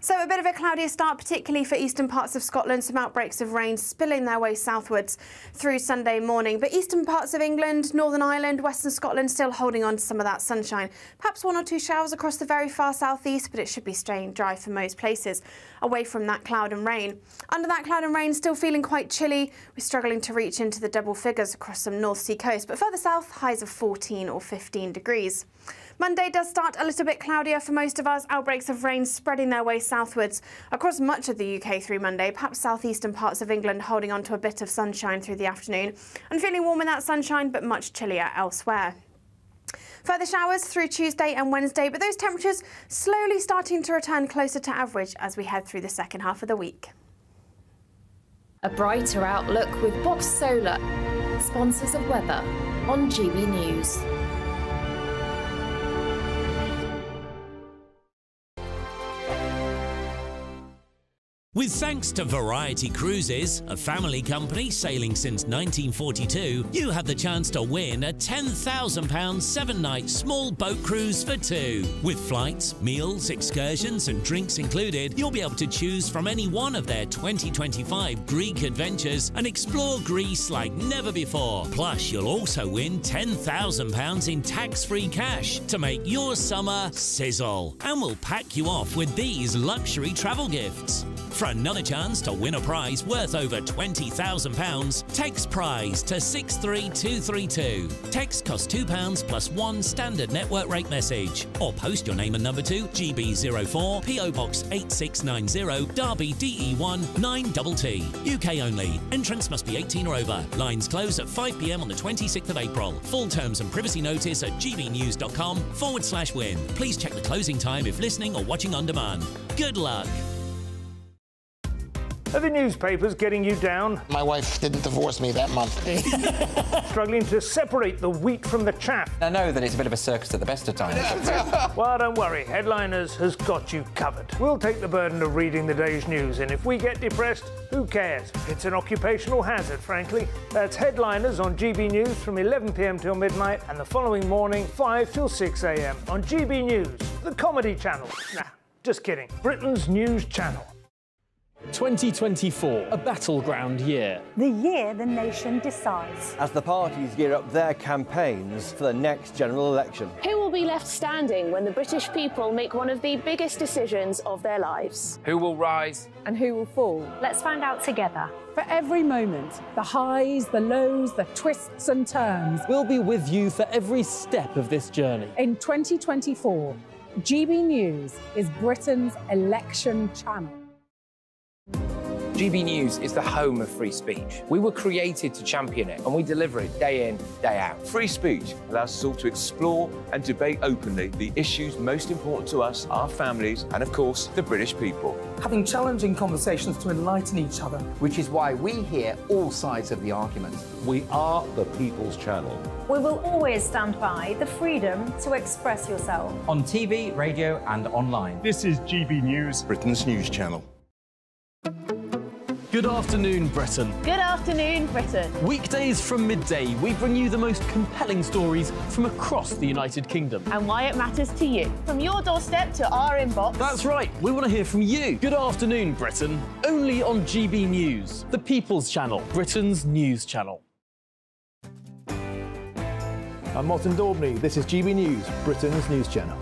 So a bit of a cloudier start, particularly for eastern parts of Scotland. Some outbreaks of rain spilling their way southwards through Sunday morning. But eastern parts of England, Northern Ireland, Western Scotland still holding on to some of that sunshine. Perhaps one or two showers across the very far southeast, but it should be staying dry for most places. Away from that cloud and rain. Under that cloud and rain, still feeling quite chilly. We're struggling to reach into the double figures across some North Sea coast. But further south, highs of 14 or 15 degrees. Monday does start a little bit cloudier for most of us. Outbreaks of rain spreading their way southwards across much of the UK through Monday. Perhaps southeastern parts of England holding on to a bit of sunshine through the afternoon. And feeling warm in that sunshine, but much chillier elsewhere. Further showers through Tuesday and Wednesday, but those temperatures slowly starting to return closer to average as we head through the second half of the week. A brighter outlook with BOXT Solar, sponsors of weather on GB News. With thanks to Variety Cruises, a family company sailing since 1942, you have the chance to win a £10,000 seven night small boat cruise for two. With flights, meals, excursions, and drinks included, you'll be able to choose from any one of their 2025 Greek adventures and explore Greece like never before. Plus, you'll also win £10,000 in tax free cash to make your summer sizzle. And we'll pack you off with these luxury travel gifts. For another chance to win a prize worth over £20,000, text prize to 63232. Text costs £2 plus one standard network rate message. Or post your name and number to GB04 PO Box 8690 Derby DE1 9TT. UK only. Entrance must be 18 or over. Lines close at 5pm on the 26th of April. Full terms and privacy notice at gbnews.com forward slash win. Please check the closing time if listening or watching on demand. Good luck. Are the newspapers getting you down? My wife didn't divorce me that month. Struggling to separate the wheat from the chaff? I know that it's a bit of a circus at the best of times. well, don't worry. Headliners has got you covered. We'll take the burden of reading the day's news, and if we get depressed, who cares? It's an occupational hazard, frankly. That's Headliners on GB News from 11pm till midnight, and the following morning, 5 till 6am on GB News, the comedy channel. Nah, just kidding. Britain's news channel. 2024, a battleground year. The year the nation decides. As the parties gear up their campaigns for the next general election. Who will be left standing when the British people make one of the biggest decisions of their lives? Who will rise? And who will fall? Let's find out together. For every moment, the highs, the lows, the twists and turns. We'll be with you for every step of this journey. In 2024, GB News is Britain's election channel. GB News is the home of free speech. We were created to champion it, and we deliver it day in, day out. Free speech allows us all to explore and debate openly the issues most important to us, our families, and of course, the British people. Having challenging conversations to enlighten each other. Which is why we hear all sides of the argument. We are the People's Channel. We will always stand by the freedom to express yourself. On TV, radio, and online. This is GB News, Britain's news channel. Good afternoon, Britain. Good afternoon, Britain. Weekdays from midday, we bring you the most compelling stories from across the United Kingdom. And why it matters to you. From your doorstep to our inbox. That's right, we want to hear from you. Good afternoon, Britain. Only on GB News, the People's Channel, Britain's news channel. I'm Martin Daubney. This is GB News, Britain's news channel.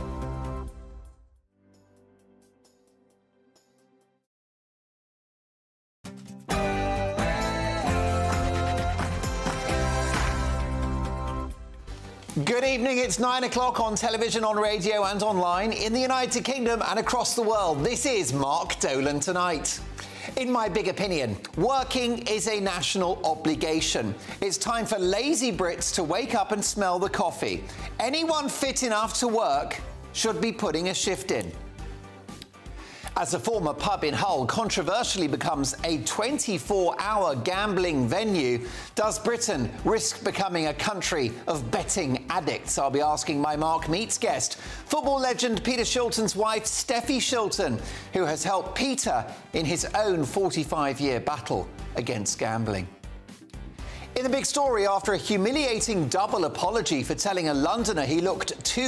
Good evening. It's nine o'clock on television, on radio, and online in the United Kingdom and across the world. This is Mark Dolan tonight. In my big opinion, working is a national obligation. It's time for lazy Brits to wake up and smell the coffee. Anyone fit enough to work should be putting a shift in. As a former pub in Hull controversially becomes a 24-hour gambling venue, does Britain risk becoming a country of betting addicts? I'll be asking my Mark Meets guest, football legend Peter Shilton's wife, Steffi Shilton, who has helped Peter in his own 45-year battle against gambling. In the big story, after a humiliating double apology for telling a Londoner he looked too